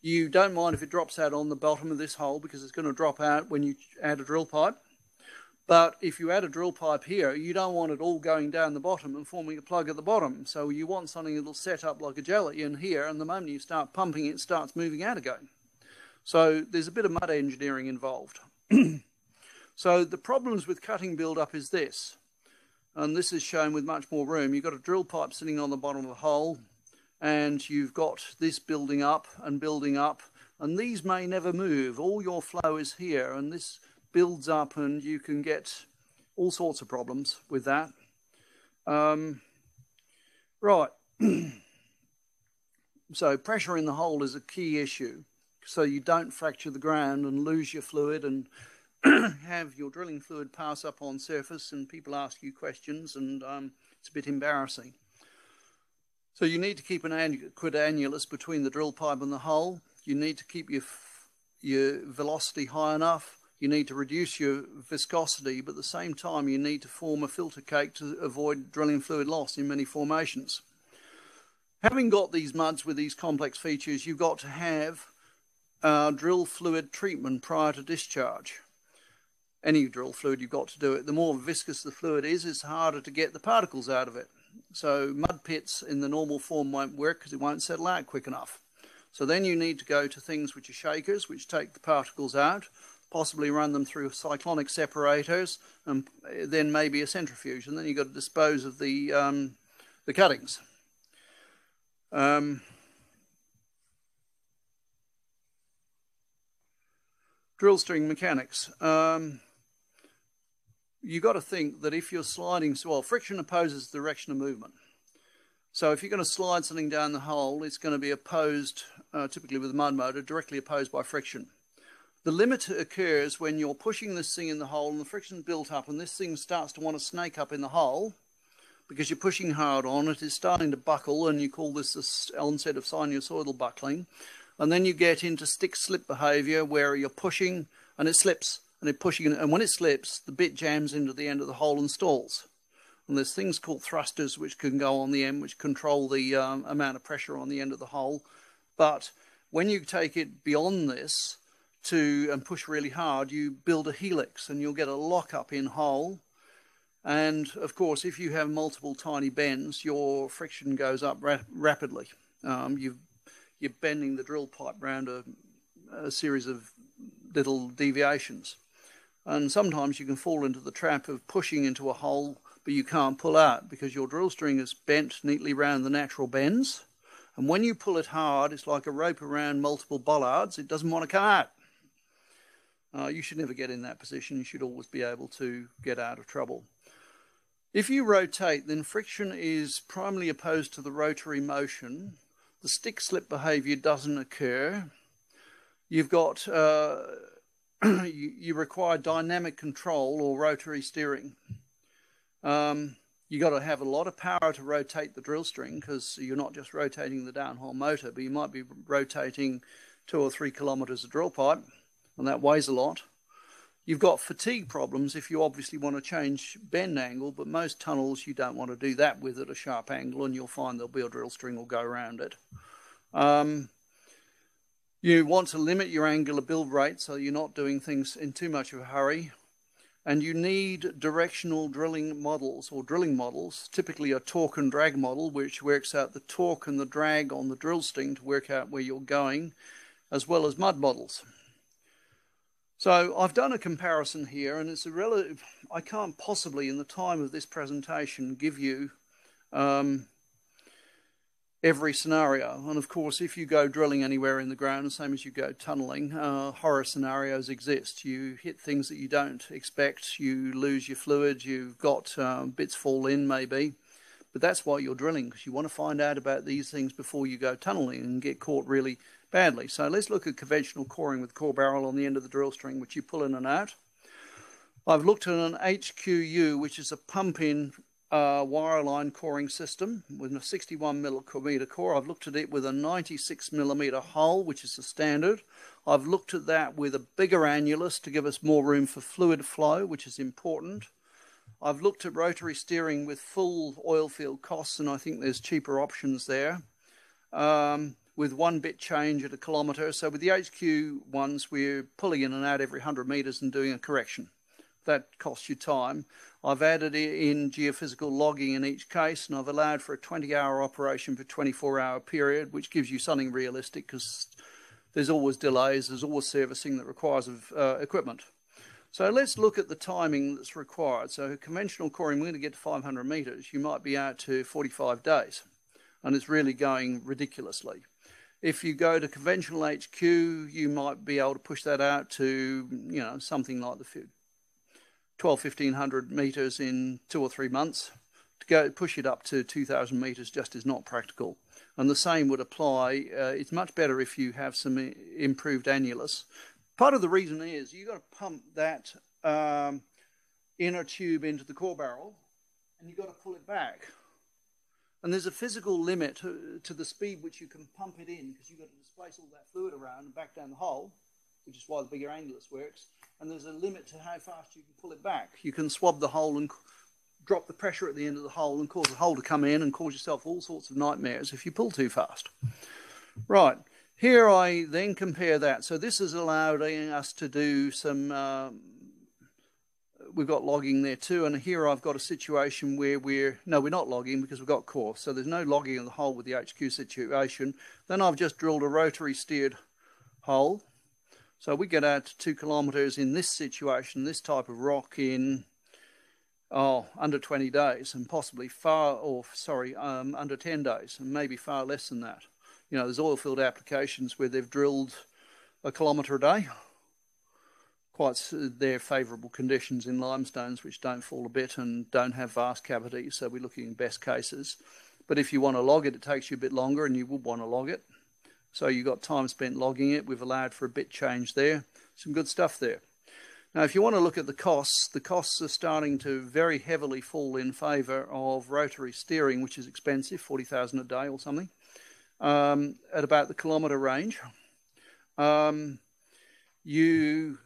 You don't mind if it drops out on the bottom of this hole because it's going to drop out when you add a drill pipe. But if you add a drill pipe here, you don't want it all going down the bottom and forming a plug at the bottom. So you want something that'll set up like a jelly in here, and the moment you start pumping, it starts moving out again. So there's a bit of mud engineering involved. so the problems with cutting build-up is this, and this is shown with much more room. You've got a drill pipe sitting on the bottom of the hole, and you've got this building up and building up, and these may never move. All your flow is here, and this builds up and you can get all sorts of problems with that. Um, right. so pressure in the hole is a key issue. So you don't fracture the ground and lose your fluid and have your drilling fluid pass up on surface and people ask you questions and um, it's a bit embarrassing. So you need to keep an adequate annulus between the drill pipe and the hole. You need to keep your, your velocity high enough. You need to reduce your viscosity, but at the same time you need to form a filter cake to avoid drilling fluid loss in many formations. Having got these muds with these complex features, you've got to have uh, drill fluid treatment prior to discharge. Any drill fluid, you've got to do it. The more viscous the fluid is, it's harder to get the particles out of it. So mud pits in the normal form won't work because it won't settle out quick enough. So then you need to go to things which are shakers, which take the particles out, possibly run them through cyclonic separators, and then maybe a centrifuge. And then you've got to dispose of the, um, the cuttings. Um, drill string mechanics. Um, you got to think that if you're sliding, well, friction opposes the direction of movement. So if you're going to slide something down the hole, it's going to be opposed, uh, typically with a mud motor, directly opposed by friction. The limit occurs when you're pushing this thing in the hole and the friction's built up and this thing starts to want to snake up in the hole because you're pushing hard on it, it's starting to buckle and you call this the onset of sinusoidal buckling. And then you get into stick slip behavior where you're pushing and it slips and it pushing and when it slips the bit jams into the end of the hole and stalls. And there's things called thrusters which can go on the end which control the um, amount of pressure on the end of the hole. But when you take it beyond this to and push really hard you build a helix and you'll get a lockup in hole. And of course if you have multiple tiny bends your friction goes up ra rapidly. Um, you you're bending the drill pipe around a, a series of little deviations and sometimes you can fall into the trap of pushing into a hole, but you can't pull out because your drill string is bent neatly round the natural bends. And when you pull it hard, it's like a rope around multiple bollards. It doesn't want to come out. Uh, you should never get in that position. You should always be able to get out of trouble. If you rotate, then friction is primarily opposed to the rotary motion. The stick slip behavior doesn't occur. You've got uh, you, you, require dynamic control or rotary steering. Um, you got to have a lot of power to rotate the drill string because you're not just rotating the downhole motor, but you might be rotating two or three kilometers of drill pipe, and that weighs a lot. You've got fatigue problems if you obviously want to change bend angle, but most tunnels you don't want to do that with at a sharp angle, and you'll find there'll be a drill string will go around it. Um, you want to limit your angular build rate so you're not doing things in too much of a hurry. And you need directional drilling models or drilling models, typically a torque and drag model, which works out the torque and the drag on the drill string to work out where you're going, as well as mud models. So I've done a comparison here, and it's a relative, I can't possibly, in the time of this presentation, give you um, every scenario. And of course, if you go drilling anywhere in the ground, the same as you go tunneling, uh, horror scenarios exist. You hit things that you don't expect, you lose your fluid, you've got uh, bits fall in maybe. But that's why you're drilling, because you want to find out about these things before you go tunneling and get caught really badly. So let's look at conventional coring with core barrel on the end of the drill string, which you pull in and out. I've looked at an HQU, which is a pump-in uh, wireline coring system with a 61 millimeter core. I've looked at it with a 96 millimeter hole, which is the standard. I've looked at that with a bigger annulus to give us more room for fluid flow, which is important. I've looked at rotary steering with full oil field costs, and I think there's cheaper options there. Um, with one bit change at a kilometre. So with the HQ ones, we're pulling in and out every 100 metres and doing a correction. That costs you time. I've added in geophysical logging in each case, and I've allowed for a 20-hour operation for 24-hour period, which gives you something realistic because there's always delays, there's always servicing that requires of uh, equipment. So let's look at the timing that's required. So conventional coring, we're going to get to 500 meters. You might be out to 45 days, and it's really going ridiculously. If you go to conventional HQ, you might be able to push that out to, you know, something like the 12, 1500 meters in two or three months. To go push it up to 2000 meters just is not practical. And the same would apply. Uh, it's much better if you have some improved annulus. Part of the reason is you've got to pump that um, inner tube into the core barrel and you've got to pull it back. And there's a physical limit to, to the speed which you can pump it in because you've got to displace all that fluid around and back down the hole, which is why the bigger annulus works. And there's a limit to how fast you can pull it back. You can swab the hole and drop the pressure at the end of the hole and cause the hole to come in and cause yourself all sorts of nightmares if you pull too fast. Right, here I then compare that. So this is allowing us to do some, um, we've got logging there too. And here I've got a situation where we're, no, we're not logging because we've got core. So there's no logging in the hole with the HQ situation. Then I've just drilled a rotary steered hole. So we get out to two kilometers in this situation, this type of rock in oh, under 20 days and possibly far, or sorry, um, under 10 days and maybe far less than that. You know, there's oil field applications where they've drilled a kilometre a day. Quite they're favourable conditions in limestones which don't fall a bit and don't have vast cavities, so we're looking in best cases. But if you want to log it, it takes you a bit longer and you would want to log it. So you've got time spent logging it. We've allowed for a bit change there. Some good stuff there. Now, if you want to look at the costs, the costs are starting to very heavily fall in favour of rotary steering, which is expensive, 40,000 a day or something, um, at about the kilometre range. Um, you,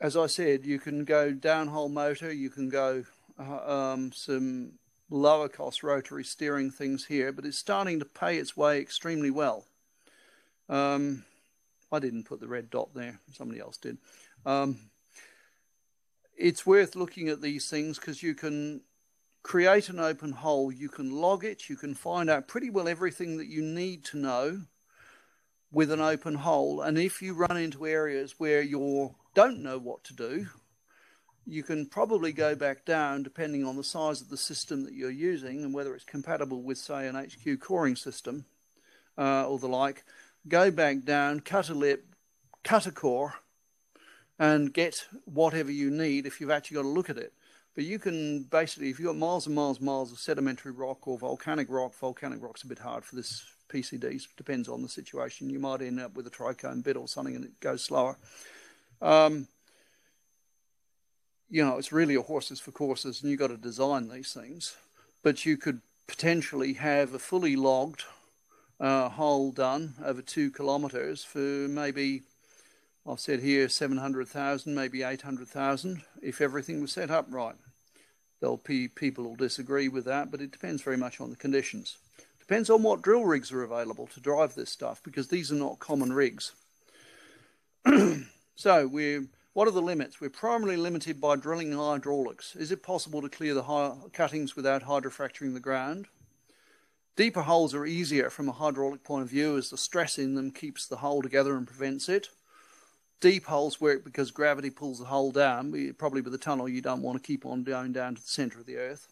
as I said, you can go downhole motor, you can go uh, um, some lower cost rotary steering things here, but it's starting to pay its way extremely well. Um, I didn't put the red dot there, somebody else did. Um, it's worth looking at these things because you can create an open hole, you can log it, you can find out pretty well everything that you need to know with an open hole. And if you run into areas where you don't know what to do, you can probably go back down depending on the size of the system that you're using and whether it's compatible with, say, an HQ coring system uh, or the like. Go back down, cut a lip, cut a core, and get whatever you need if you've actually got to look at it. But you can basically, if you've got miles and miles and miles of sedimentary rock or volcanic rock, volcanic rock's a bit hard for this PCDs, depends on the situation. You might end up with a tricone bit or something and it goes slower. Um, you know, it's really a horses for courses and you've got to design these things. But you could potentially have a fully logged uh, hole done over two kilometres for maybe I've said here 700,000, maybe 800,000 if everything was set up right. There'll be people will disagree with that, but it depends very much on the conditions. Depends on what drill rigs are available to drive this stuff because these are not common rigs. so we're what are the limits? We're primarily limited by drilling hydraulics. Is it possible to clear the cuttings without hydrofracturing the ground? Deeper holes are easier from a hydraulic point of view as the stress in them keeps the hole together and prevents it. Deep holes work because gravity pulls the hole down. Probably with a tunnel, you don't want to keep on going down to the centre of the earth.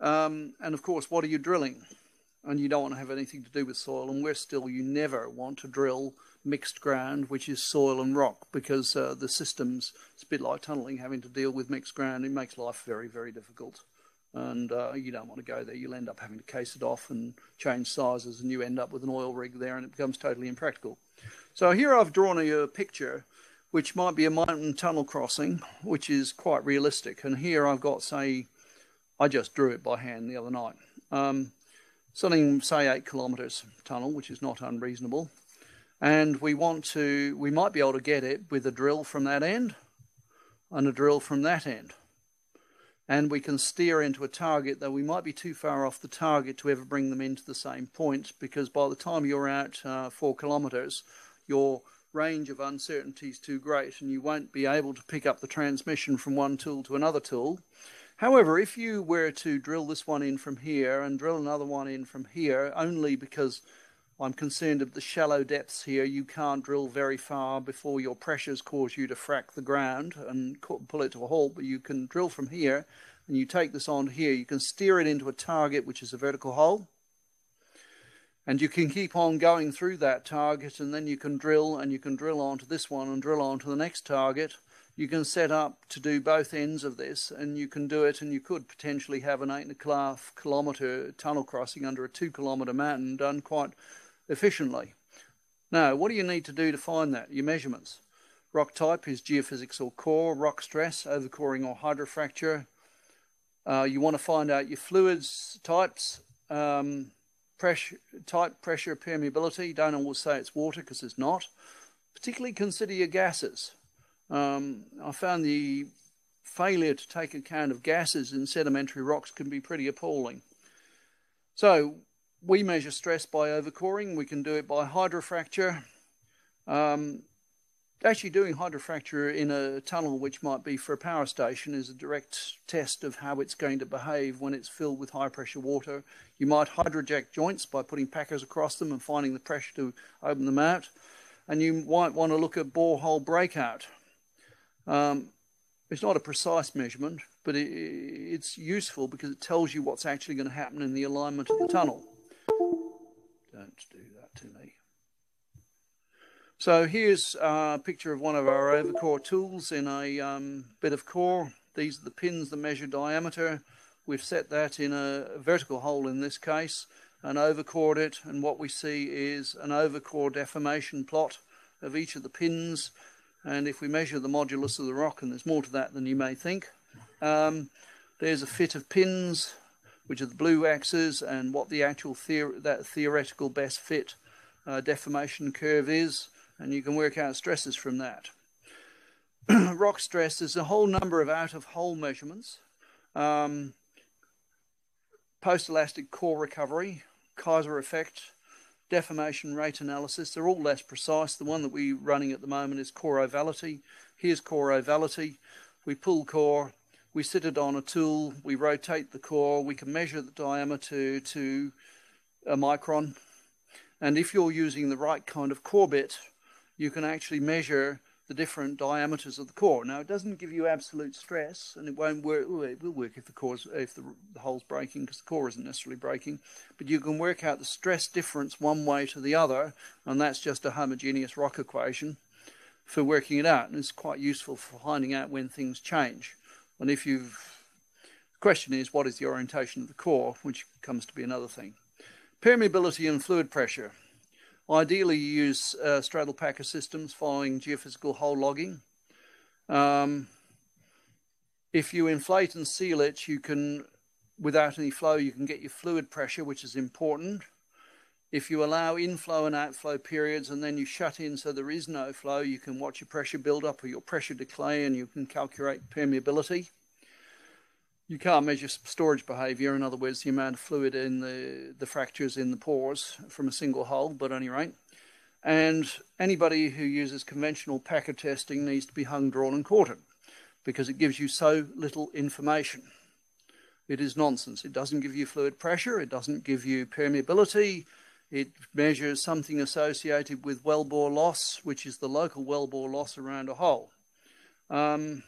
Um, and of course, what are you drilling? And you don't want to have anything to do with soil. And worse still, you never want to drill mixed ground, which is soil and rock, because uh, the systems, it's a bit like tunnelling, having to deal with mixed ground. It makes life very, very difficult. And uh, you don't want to go there. You'll end up having to case it off and change sizes, and you end up with an oil rig there, and it becomes totally impractical. So here I've drawn a, a picture which might be a mountain tunnel crossing, which is quite realistic. And here I've got, say, I just drew it by hand the other night. Um, something, say, eight kilometres tunnel, which is not unreasonable. And we want to, we might be able to get it with a drill from that end and a drill from that end. And we can steer into a target, though we might be too far off the target to ever bring them into the same point, because by the time you're out uh, four kilometres, your range of uncertainty is too great and you won't be able to pick up the transmission from one tool to another tool. However, if you were to drill this one in from here and drill another one in from here, only because I'm concerned of the shallow depths here, you can't drill very far before your pressures cause you to frack the ground and pull it to a halt, but you can drill from here and you take this on here, you can steer it into a target which is a vertical hole and you can keep on going through that target and then you can drill and you can drill onto this one and drill onto the next target. You can set up to do both ends of this and you can do it and you could potentially have an eight and a half kilometre tunnel crossing under a two kilometre mountain done quite efficiently. Now, what do you need to do to find that? Your measurements. Rock type is geophysics or core, rock stress, overcoring or hydrofracture. Uh, you want to find out your fluids types, um, pressure, type, pressure, permeability. Don't always say it's water because it's not. Particularly consider your gases. Um, I found the failure to take account of gases in sedimentary rocks can be pretty appalling. So we measure stress by overcoring. We can do it by hydrofracture. Um, actually doing hydrofracture in a tunnel which might be for a power station is a direct test of how it's going to behave when it's filled with high pressure water. You might hydrojack joints by putting packers across them and finding the pressure to open them out. And you might want to look at borehole breakout. Um, it's not a precise measurement, but it, it's useful because it tells you what's actually going to happen in the alignment of the tunnel. Don't do that to me. So here's a picture of one of our overcore tools in a um, bit of core. These are the pins that measure diameter. We've set that in a vertical hole in this case and overcored it and what we see is an overcore deformation plot of each of the pins and if we measure the modulus of the rock and there's more to that than you may think um, there's a fit of pins which are the blue axes and what the actual theor that theoretical best fit uh, deformation curve is and you can work out stresses from that. Rock stress, is a whole number of out-of-hole measurements. Um, post-elastic core recovery, Kaiser effect, deformation rate analysis, they're all less precise. The one that we're running at the moment is core ovality. Here's core ovality. We pull core, we sit it on a tool, we rotate the core, we can measure the diameter to a micron. And if you're using the right kind of core bit, you can actually measure the different diameters of the core. Now, it doesn't give you absolute stress, and it won't work. Well, it will work if the core's if the, the hole's breaking, because the core isn't necessarily breaking. But you can work out the stress difference one way to the other, and that's just a homogeneous rock equation for working it out, and it's quite useful for finding out when things change. And if you've the question is, what is the orientation of the core, which comes to be another thing. Permeability and fluid pressure. Ideally, you use uh, straddle packer systems following geophysical hole logging. Um, if you inflate and seal it, you can, without any flow, you can get your fluid pressure, which is important. If you allow inflow and outflow periods and then you shut in so there is no flow, you can watch your pressure build up or your pressure decay and you can calculate permeability you can't measure storage behavior, in other words, the amount of fluid in the, the fractures in the pores from a single hole, but any rate. And anybody who uses conventional packer testing needs to be hung, drawn, and quartered because it gives you so little information. It is nonsense. It doesn't give you fluid pressure, it doesn't give you permeability, it measures something associated with wellbore loss, which is the local wellbore loss around a hole. Um,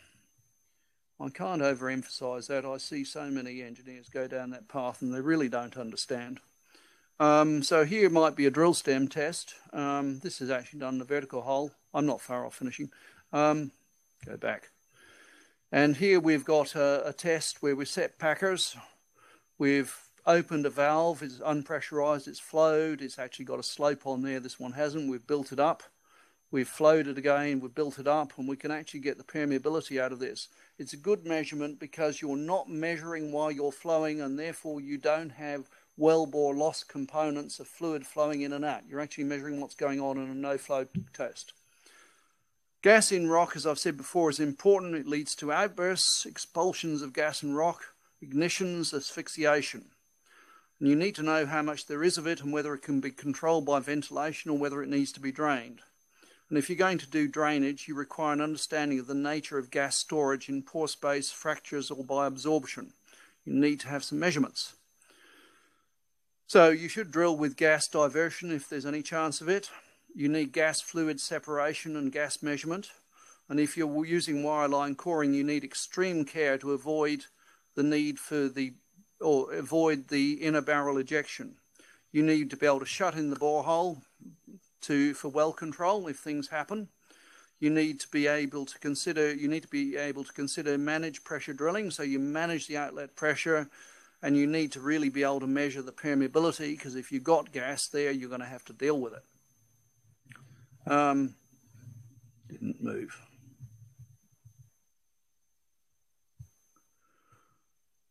I can't overemphasize that. I see so many engineers go down that path and they really don't understand. Um, so here might be a drill stem test. Um, this is actually done in a vertical hole. I'm not far off finishing. Um, go back. And here we've got a, a test where we set packers. We've opened a valve, it's unpressurized, it's flowed, it's actually got a slope on there. This one hasn't. We've built it up. We've flowed it again, we've built it up, and we can actually get the permeability out of this. It's a good measurement because you're not measuring while you're flowing, and therefore you don't have wellbore loss components of fluid flowing in and out. You're actually measuring what's going on in a no flow test. Gas in rock, as I've said before, is important. It leads to outbursts, expulsions of gas in rock, ignitions, asphyxiation. And you need to know how much there is of it and whether it can be controlled by ventilation or whether it needs to be drained. And if you're going to do drainage, you require an understanding of the nature of gas storage in pore space, fractures, or by absorption. You need to have some measurements. So you should drill with gas diversion if there's any chance of it. You need gas fluid separation and gas measurement. And if you're using wireline coring, you need extreme care to avoid the need for the, or avoid the inner barrel ejection. You need to be able to shut in the borehole, to for well control if things happen. You need to be able to consider you need to be able to consider manage pressure drilling, so you manage the outlet pressure, and you need to really be able to measure the permeability because if you've got gas there, you're going to have to deal with it. Um, didn't move.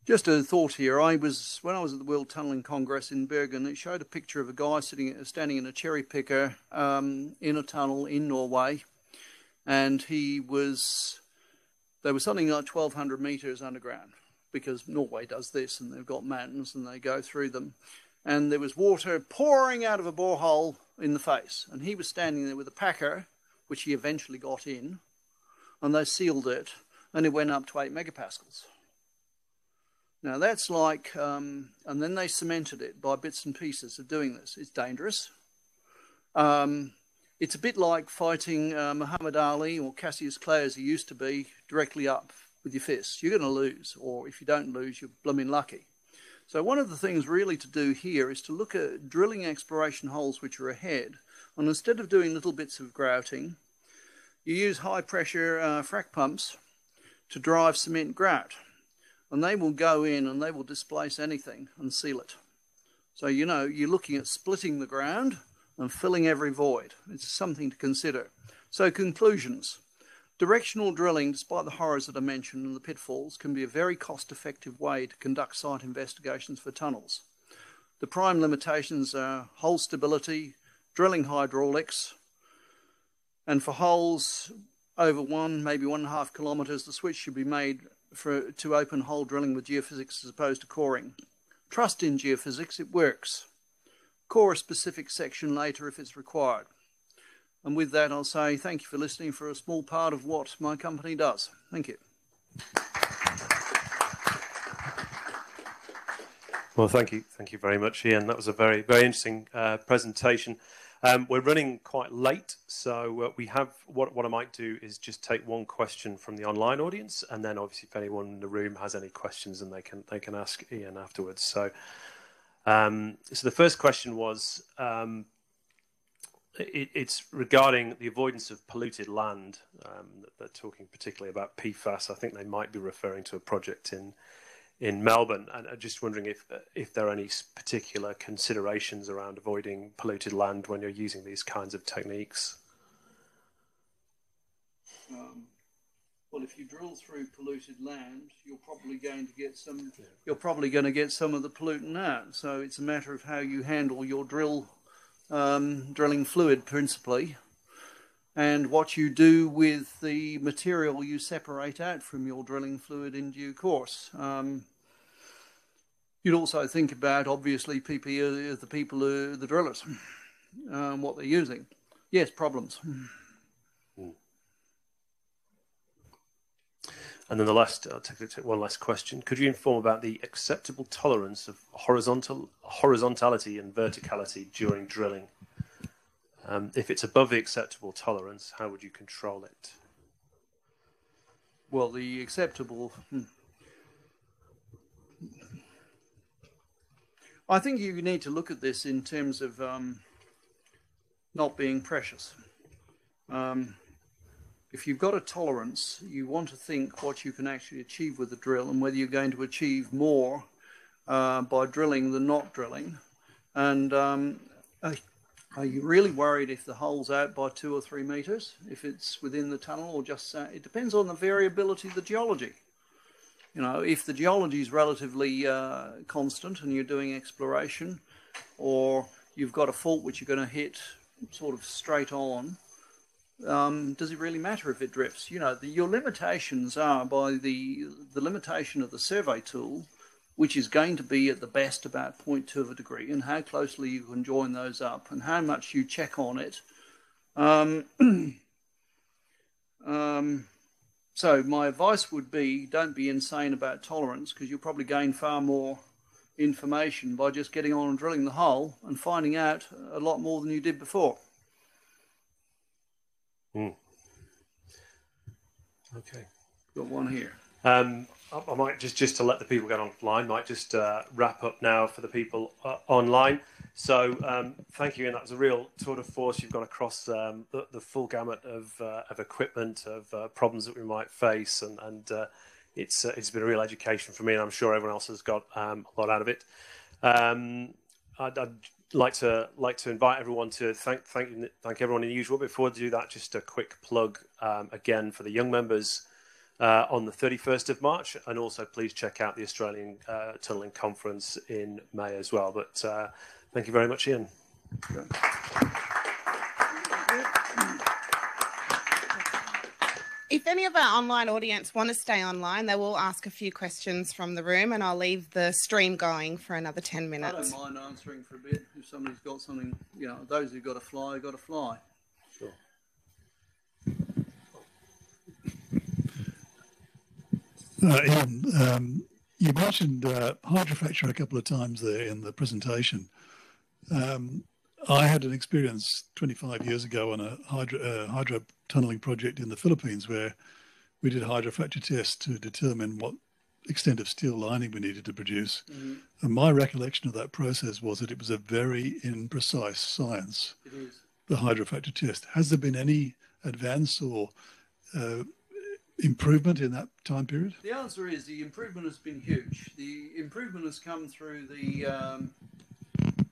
Just a thought here. I was when I was at the World Tunnelling Congress in Bergen. It showed a picture of a guy sitting, standing in a cherry picker um, in a tunnel in Norway, and he was. They were something like 1,200 meters underground because Norway does this, and they've got mountains and they go through them. And there was water pouring out of a borehole in the face, and he was standing there with a packer, which he eventually got in, and they sealed it, and it went up to eight megapascals. Now that's like, um, and then they cemented it by bits and pieces of doing this. It's dangerous. Um, it's a bit like fighting uh, Muhammad Ali or Cassius Clay as he used to be, directly up with your fists. You're going to lose, or if you don't lose, you're blooming lucky. So one of the things really to do here is to look at drilling exploration holes which are ahead, and instead of doing little bits of grouting, you use high pressure uh, frac pumps to drive cement grout and they will go in and they will displace anything and seal it. So, you know, you're looking at splitting the ground and filling every void. It's something to consider. So, conclusions. Directional drilling, despite the horrors that I mentioned and the pitfalls, can be a very cost effective way to conduct site investigations for tunnels. The prime limitations are hole stability, drilling hydraulics, and for holes over one, maybe one and a half kilometres, the switch should be made for, to open hole drilling with geophysics as opposed to coring. Trust in geophysics, it works. Core a specific section later if it's required. And with that, I'll say thank you for listening for a small part of what my company does. Thank you. Well, thank you. Thank you very much, Ian. That was a very, very interesting uh, presentation. Um, we're running quite late, so uh, we have what, what I might do is just take one question from the online audience, and then obviously if anyone in the room has any questions, then they can they can ask Ian afterwards. So, um, so the first question was um, it, it's regarding the avoidance of polluted land. Um, they're talking particularly about PFAS. I think they might be referring to a project in in Melbourne, and I'm just wondering if if there are any particular considerations around avoiding polluted land when you're using these kinds of techniques. Um, well, if you drill through polluted land, you're probably going to get some. You're probably going to get some of the pollutant out. So it's a matter of how you handle your drill, um, drilling fluid principally, and what you do with the material you separate out from your drilling fluid in due course. Um, You'd also think about, obviously, PPE, the people, who, the drillers, um, what they're using. Yes, problems. And then the last, I'll take, take one last question. Could you inform about the acceptable tolerance of horizontal horizontality and verticality during drilling? Um, if it's above the acceptable tolerance, how would you control it? Well, the acceptable. Hmm. I think you need to look at this in terms of um, not being precious. Um, if you've got a tolerance, you want to think what you can actually achieve with the drill and whether you're going to achieve more uh, by drilling than not drilling. And um, are you really worried if the hole's out by two or three meters, if it's within the tunnel or just, uh, it depends on the variability of the geology. You know, if the geology is relatively uh, constant and you're doing exploration, or you've got a fault which you're going to hit sort of straight on, um, does it really matter if it drifts? You know, the, your limitations are by the the limitation of the survey tool, which is going to be at the best about 0.2 of a degree, and how closely you can join those up, and how much you check on it. Um, um, so my advice would be don't be insane about tolerance because you'll probably gain far more information by just getting on and drilling the hole and finding out a lot more than you did before. Mm. Okay. Got one here. Um, I might just just to let the people get online. Might just uh, wrap up now for the people uh, online. So um, thank you, and that was a real tour de force. You've gone across um, the, the, full gamut of uh, of equipment, of uh, problems that we might face, and and uh, it's uh, it's been a real education for me, and I'm sure everyone else has got um, a lot out of it. Um, I'd, I'd, like to like to invite everyone to thank thank thank everyone in usual. Before I do that, just a quick plug um, again for the young members uh, on the 31st of March. And also, please check out the Australian uh, Tunnelling Conference in May as well. But uh, thank you very much, Ian. If any of our online audience want to stay online, they will ask a few questions from the room, and I'll leave the stream going for another 10 minutes. I don't mind answering for a bit. If somebody's got something, you know, those who've got to fly, got to fly. Uh, Ian, um, you mentioned uh, hydrofracture a couple of times there in the presentation. Um, I had an experience 25 years ago on a hydro, uh, hydro tunneling project in the Philippines where we did hydrofracture tests to determine what extent of steel lining we needed to produce. Mm-hmm. And my recollection of that process was that it was a very imprecise science. It is. The hydrofracture test. Has there been any advance or uh, improvement in that time period? The answer is the improvement has been huge. The improvement has come through the um,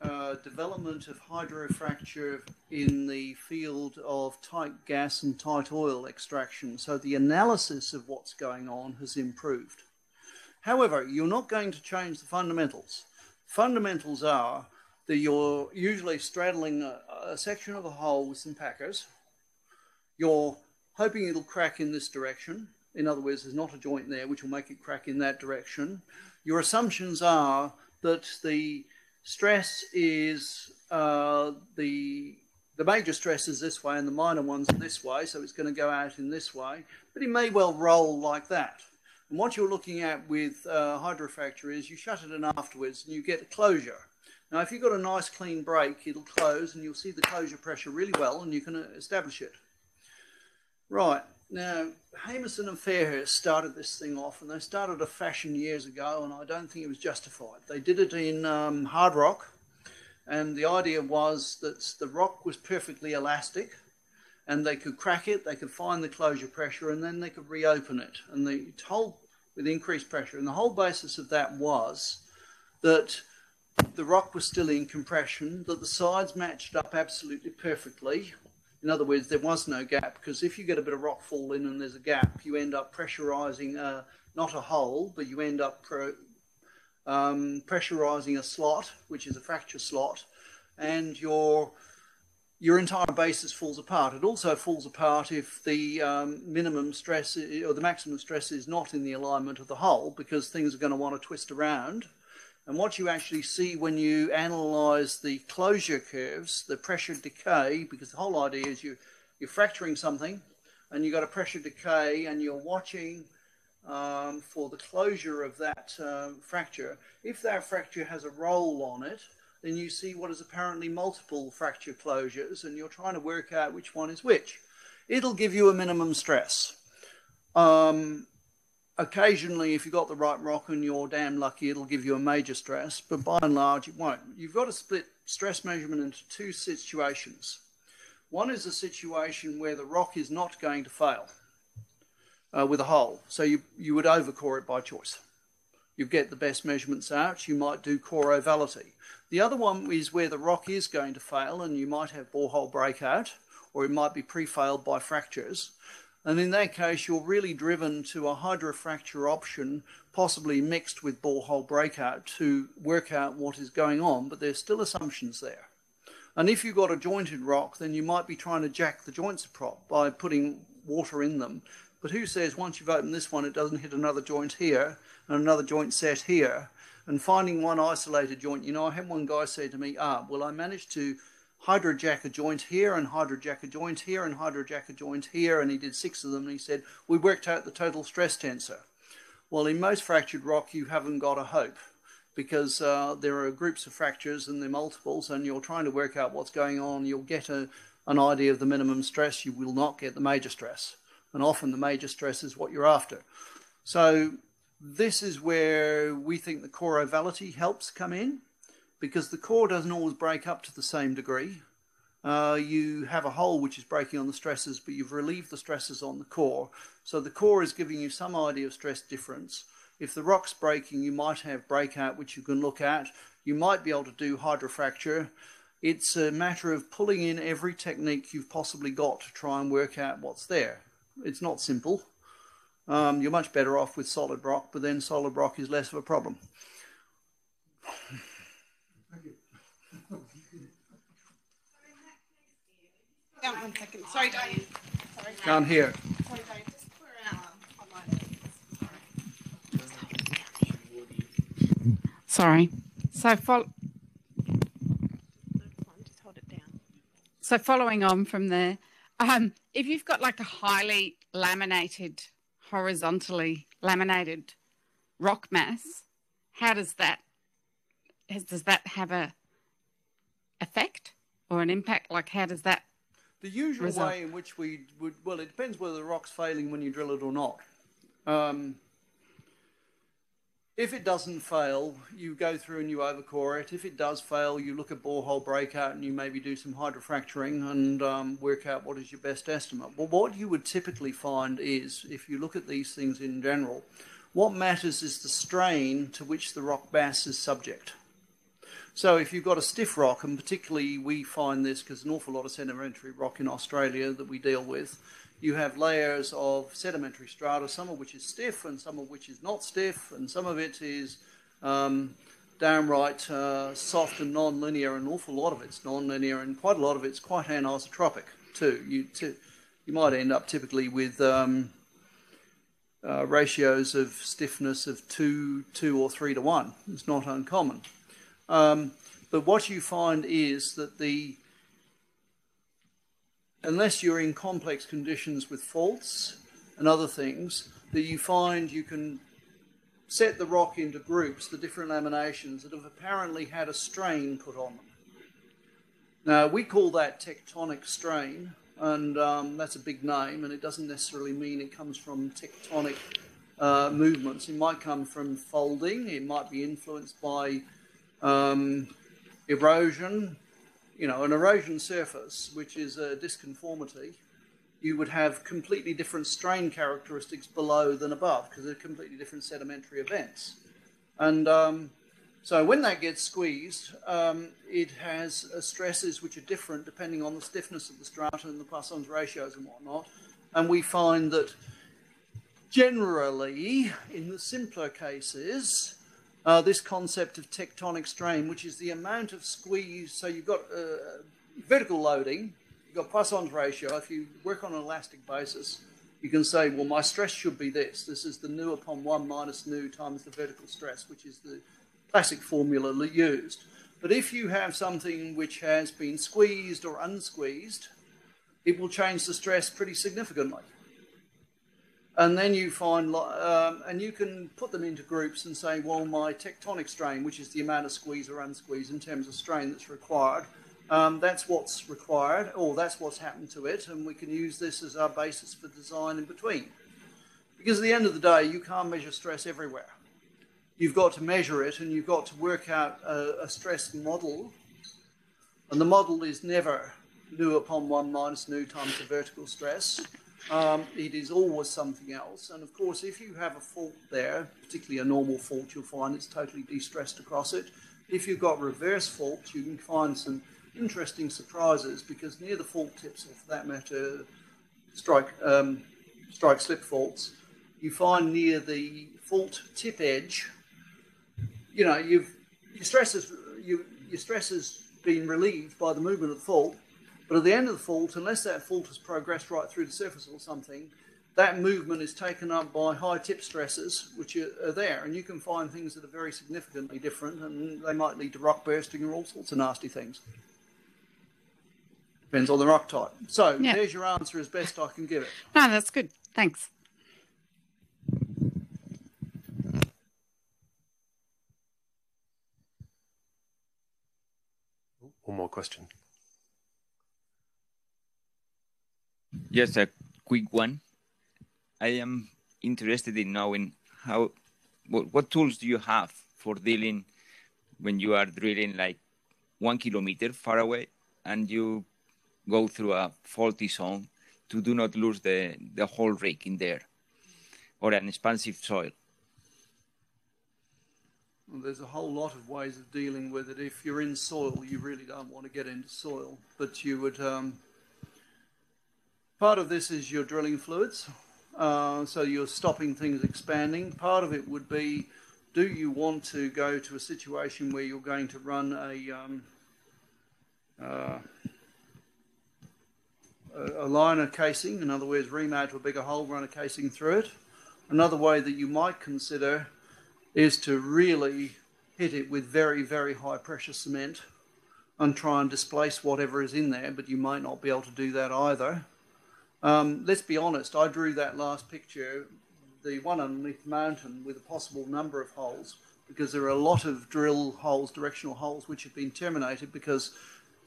uh, development of hydrofracture in the field of tight gas and tight oil extraction. So the analysis of what's going on has improved. However, you're not going to change the fundamentals. Fundamentals are that you're usually straddling a, a section of a hole with some packers. You're hoping it'll crack in this direction. In other words, there's not a joint there which will make it crack in that direction. Your assumptions are that the stress is uh, the the major stress is this way and the minor ones this way, so it's going to go out in this way. But it may well roll like that. And what you're looking at with uh, hydrofracture is you shut it in afterwards and you get a closure. Now, if you've got a nice clean break, it'll close and you'll see the closure pressure really well and you can establish it. Right. Now, Haimson and Fairhurst started this thing off, and they started a fashion years ago, and I don't think it was justified. They did it in um, hard rock, and the idea was that the rock was perfectly elastic, and they could crack it, they could find the closure pressure, and then they could reopen it. And they told with increased pressure, and the whole basis of that was that the rock was still in compression, that the sides matched up absolutely perfectly, in other words, there was no gap because if you get a bit of rock fall in and there's a gap, you end up pressurizing a, not a hole, but you end up pro, um, pressurizing a slot, which is a fracture slot, and your your entire basis falls apart. It also falls apart if the um, minimum stress or the maximum stress is not in the alignment of the hole because things are going to want to twist around and what you actually see when you analyze the closure curves, the pressure decay, because the whole idea is you, you're fracturing something and you've got a pressure decay and you're watching um, for the closure of that uh, fracture. If that fracture has a roll on it, then you see what is apparently multiple fracture closures and you're trying to work out which one is which. It'll give you a minimum stress. Um, occasionally, if you've got the right rock and you're damn lucky, it'll give you a major stress, but by and large, it won't. You've got to split stress measurement into two situations. One is a situation where the rock is not going to fail uh, with a hole, so you, you would overcore it by choice. You get the best measurements out, you might do core ovality. The other one is where the rock is going to fail and you might have borehole breakout, or it might be pre-failed by fractures. And in that case, you're really driven to a hydrofracture option, possibly mixed with borehole breakout to work out what is going on, but there's still assumptions there. And if you've got a jointed rock, then you might be trying to jack the joints prop by putting water in them. But who says once you've opened this one, it doesn't hit another joint here and another joint set here? And finding one isolated joint, you know, I had one guy say to me, ah, well, I managed to hydrojack a joint here and hydrojack a joint here and hydrojack a joint here, and he did six of them, and he said, we worked out the total stress tensor. Well, in most fractured rock, you haven't got a hope because uh, there are groups of fractures and they're multiples, and you're trying to work out what's going on. You'll get a, an idea of the minimum stress. You will not get the major stress. And often the major stress is what you're after. So this is where we think the core ovality helps come in because the core doesn't always break up to the same degree. Uh, you have a hole which is breaking on the stresses, but you've relieved the stresses on the core. So the core is giving you some idea of stress difference. If the rock's breaking, you might have breakout, which you can look at. You might be able to do hydrofracture. It's a matter of pulling in every technique you've possibly got to try and work out what's there. It's not simple. um, you're much better off with solid rock, but then solid rock is less of a problem. One second. Sorry, Diane. Sorry, Can't hear. Sorry, Diane. Just for our online Sorry. So, fo- just hold it down. So, following on from there, um, if you've got like a highly laminated, horizontally laminated rock mass, how does that has, does that have a effect or an impact? Like, how does that The usual Result. way in which we would, well, it depends whether the rock's failing when you drill it or not. Um, if it doesn't fail, you go through and you overcore it. If it does fail, you look at borehole breakout and you maybe do some hydrofracturing and um, work out what is your best estimate. Well, what you would typically find is, if you look at these things in general, what matters is the strain to which the rock mass is subject. So if you've got a stiff rock, and particularly we find this because an awful lot of sedimentary rock in Australia that we deal with, you have layers of sedimentary strata, some of which is stiff and some of which is not stiff, and some of it is um, downright uh, soft and non-linear, and an awful lot of it's non-linear, and quite a lot of it's quite anisotropic too. You, t- you might end up typically with um, uh, ratios of stiffness of two, two or three to one. It's not uncommon. Um, but what you find is that the unless you're in complex conditions with faults and other things, that you find you can set the rock into groups, the different laminations that have apparently had a strain put on them. Now, we call that tectonic strain, and um, that's a big name, and it doesn't necessarily mean it comes from tectonic uh, movements. It might come from folding, it might be influenced by um, erosion, you know, an erosion surface, which is a disconformity, you would have completely different strain characteristics below than above because they're completely different sedimentary events. And um, so when that gets squeezed, um, it has uh, stresses which are different depending on the stiffness of the strata and the Poisson's ratios and whatnot. And we find that generally, in the simpler cases, uh, this concept of tectonic strain, which is the amount of squeeze. So you've got uh, vertical loading, you've got Poisson's ratio. If you work on an elastic basis, you can say, well, my stress should be this. This is the nu upon 1 minus nu times the vertical stress, which is the classic formula used. But if you have something which has been squeezed or unsqueezed, it will change the stress pretty significantly and then you find, um, and you can put them into groups and say, well, my tectonic strain, which is the amount of squeeze or unsqueeze in terms of strain that's required, um, that's what's required, or that's what's happened to it, and we can use this as our basis for design in between. Because at the end of the day, you can't measure stress everywhere. You've got to measure it, and you've got to work out a, a stress model, and the model is never nu upon 1 minus nu times the vertical stress. Um, it is always something else. And of course, if you have a fault there, particularly a normal fault, you'll find it's totally de-stressed across it. If you've got reverse faults, you can find some interesting surprises because near the fault tips, or for that matter, strike um, strike slip faults, you find near the fault tip edge, you know, you've your stress is you, your stress has been relieved by the movement of the fault, but at the end of the fault, unless that fault has progressed right through the surface or something, that movement is taken up by high tip stresses, which are, are there. And you can find things that are very significantly different, and they might lead to rock bursting or all sorts of nasty things. Depends on the rock type. So Yeah. there's your answer as best I can give it. No, that's good. Thanks. One more question. Just a quick one. I am interested in knowing how, what, what tools do you have for dealing when you are drilling like one kilometer far away and you go through a faulty zone to do not lose the, the whole rig in there or an expansive soil? Well, there's a whole lot of ways of dealing with it. If you're in soil, you really don't want to get into soil, but you would. Um, part of this is your drilling fluids. Uh, so you're stopping things expanding. Part of it would be do you want to go to a situation where you're going to run a, um, uh, a, liner casing, in other words, remount to a bigger hole, run a casing through it? Another way that you might consider is to really hit it with very, very high pressure cement and try and displace whatever is in there, but you might not be able to do that either. Um, let's be honest, I drew that last picture, the one underneath the mountain, with a possible number of holes, because there are a lot of drill holes, directional holes, which have been terminated because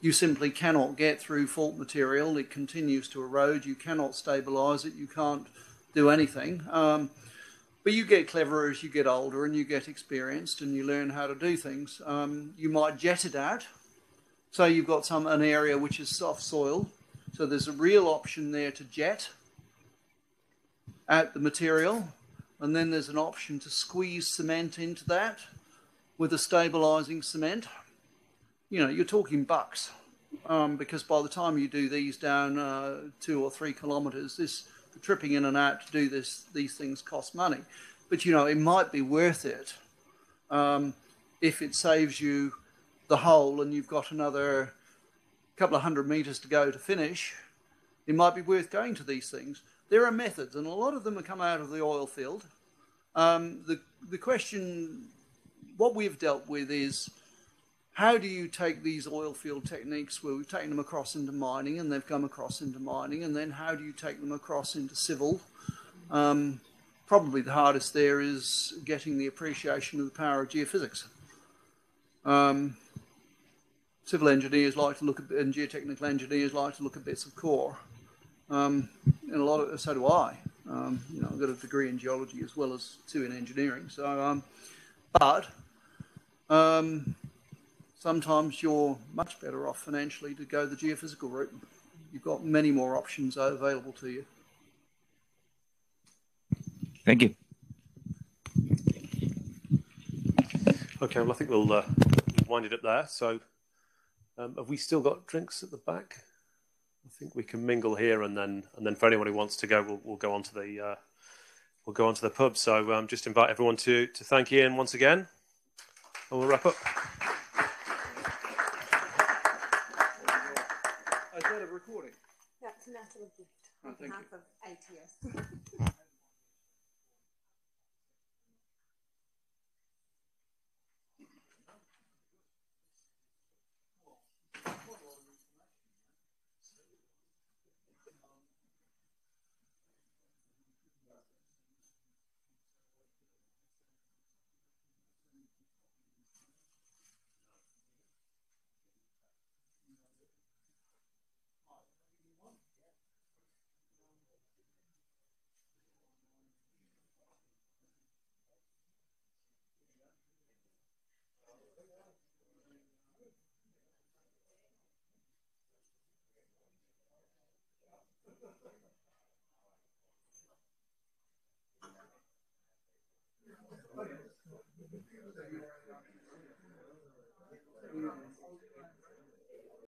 you simply cannot get through fault material. It continues to erode. You cannot stabilise it. You can't do anything. Um, but you get cleverer as you get older and you get experienced and you learn how to do things. Um, you might jet it out. So you've got some an area which is soft soil. So there's a real option there to jet out the material. And then there's an option to squeeze cement into that with a stabilizing cement. You know, you're talking bucks. Um, because by the time you do these down uh, two or three kilometers, this the tripping in and out to do this, these things cost money. But you know, it might be worth it um, if it saves you the hole and you've got another couple of hundred meters to go to finish. It might be worth going to these things. There are methods, and a lot of them have come out of the oil field. Um, the the question, what we've dealt with is how do you take these oil field techniques where we've taken them across into mining and they've come across into mining, and then how do you take them across into civil? Um, probably the hardest there is getting the appreciation of the power of geophysics. Um, civil engineers like to look at, and geotechnical engineers like to look at bits of core. Um, and a lot of, so do I. Um, you know, I've got a degree in geology as well as two in engineering. So, um, but um, sometimes you're much better off financially to go the geophysical route. You've got many more options available to you. Thank you. Okay, well, I think we'll uh, wind it up there. So, um, have we still got drinks at the back? I think we can mingle here, and then and then for anyone who wants to go, we'll, we'll go on to the uh, we'll go on to the pub. So, um, just invite everyone to to thank Ian once again, and we'll wrap up. Is that a recording? That's Natalie Gift on Oh, thank behalf of ATS.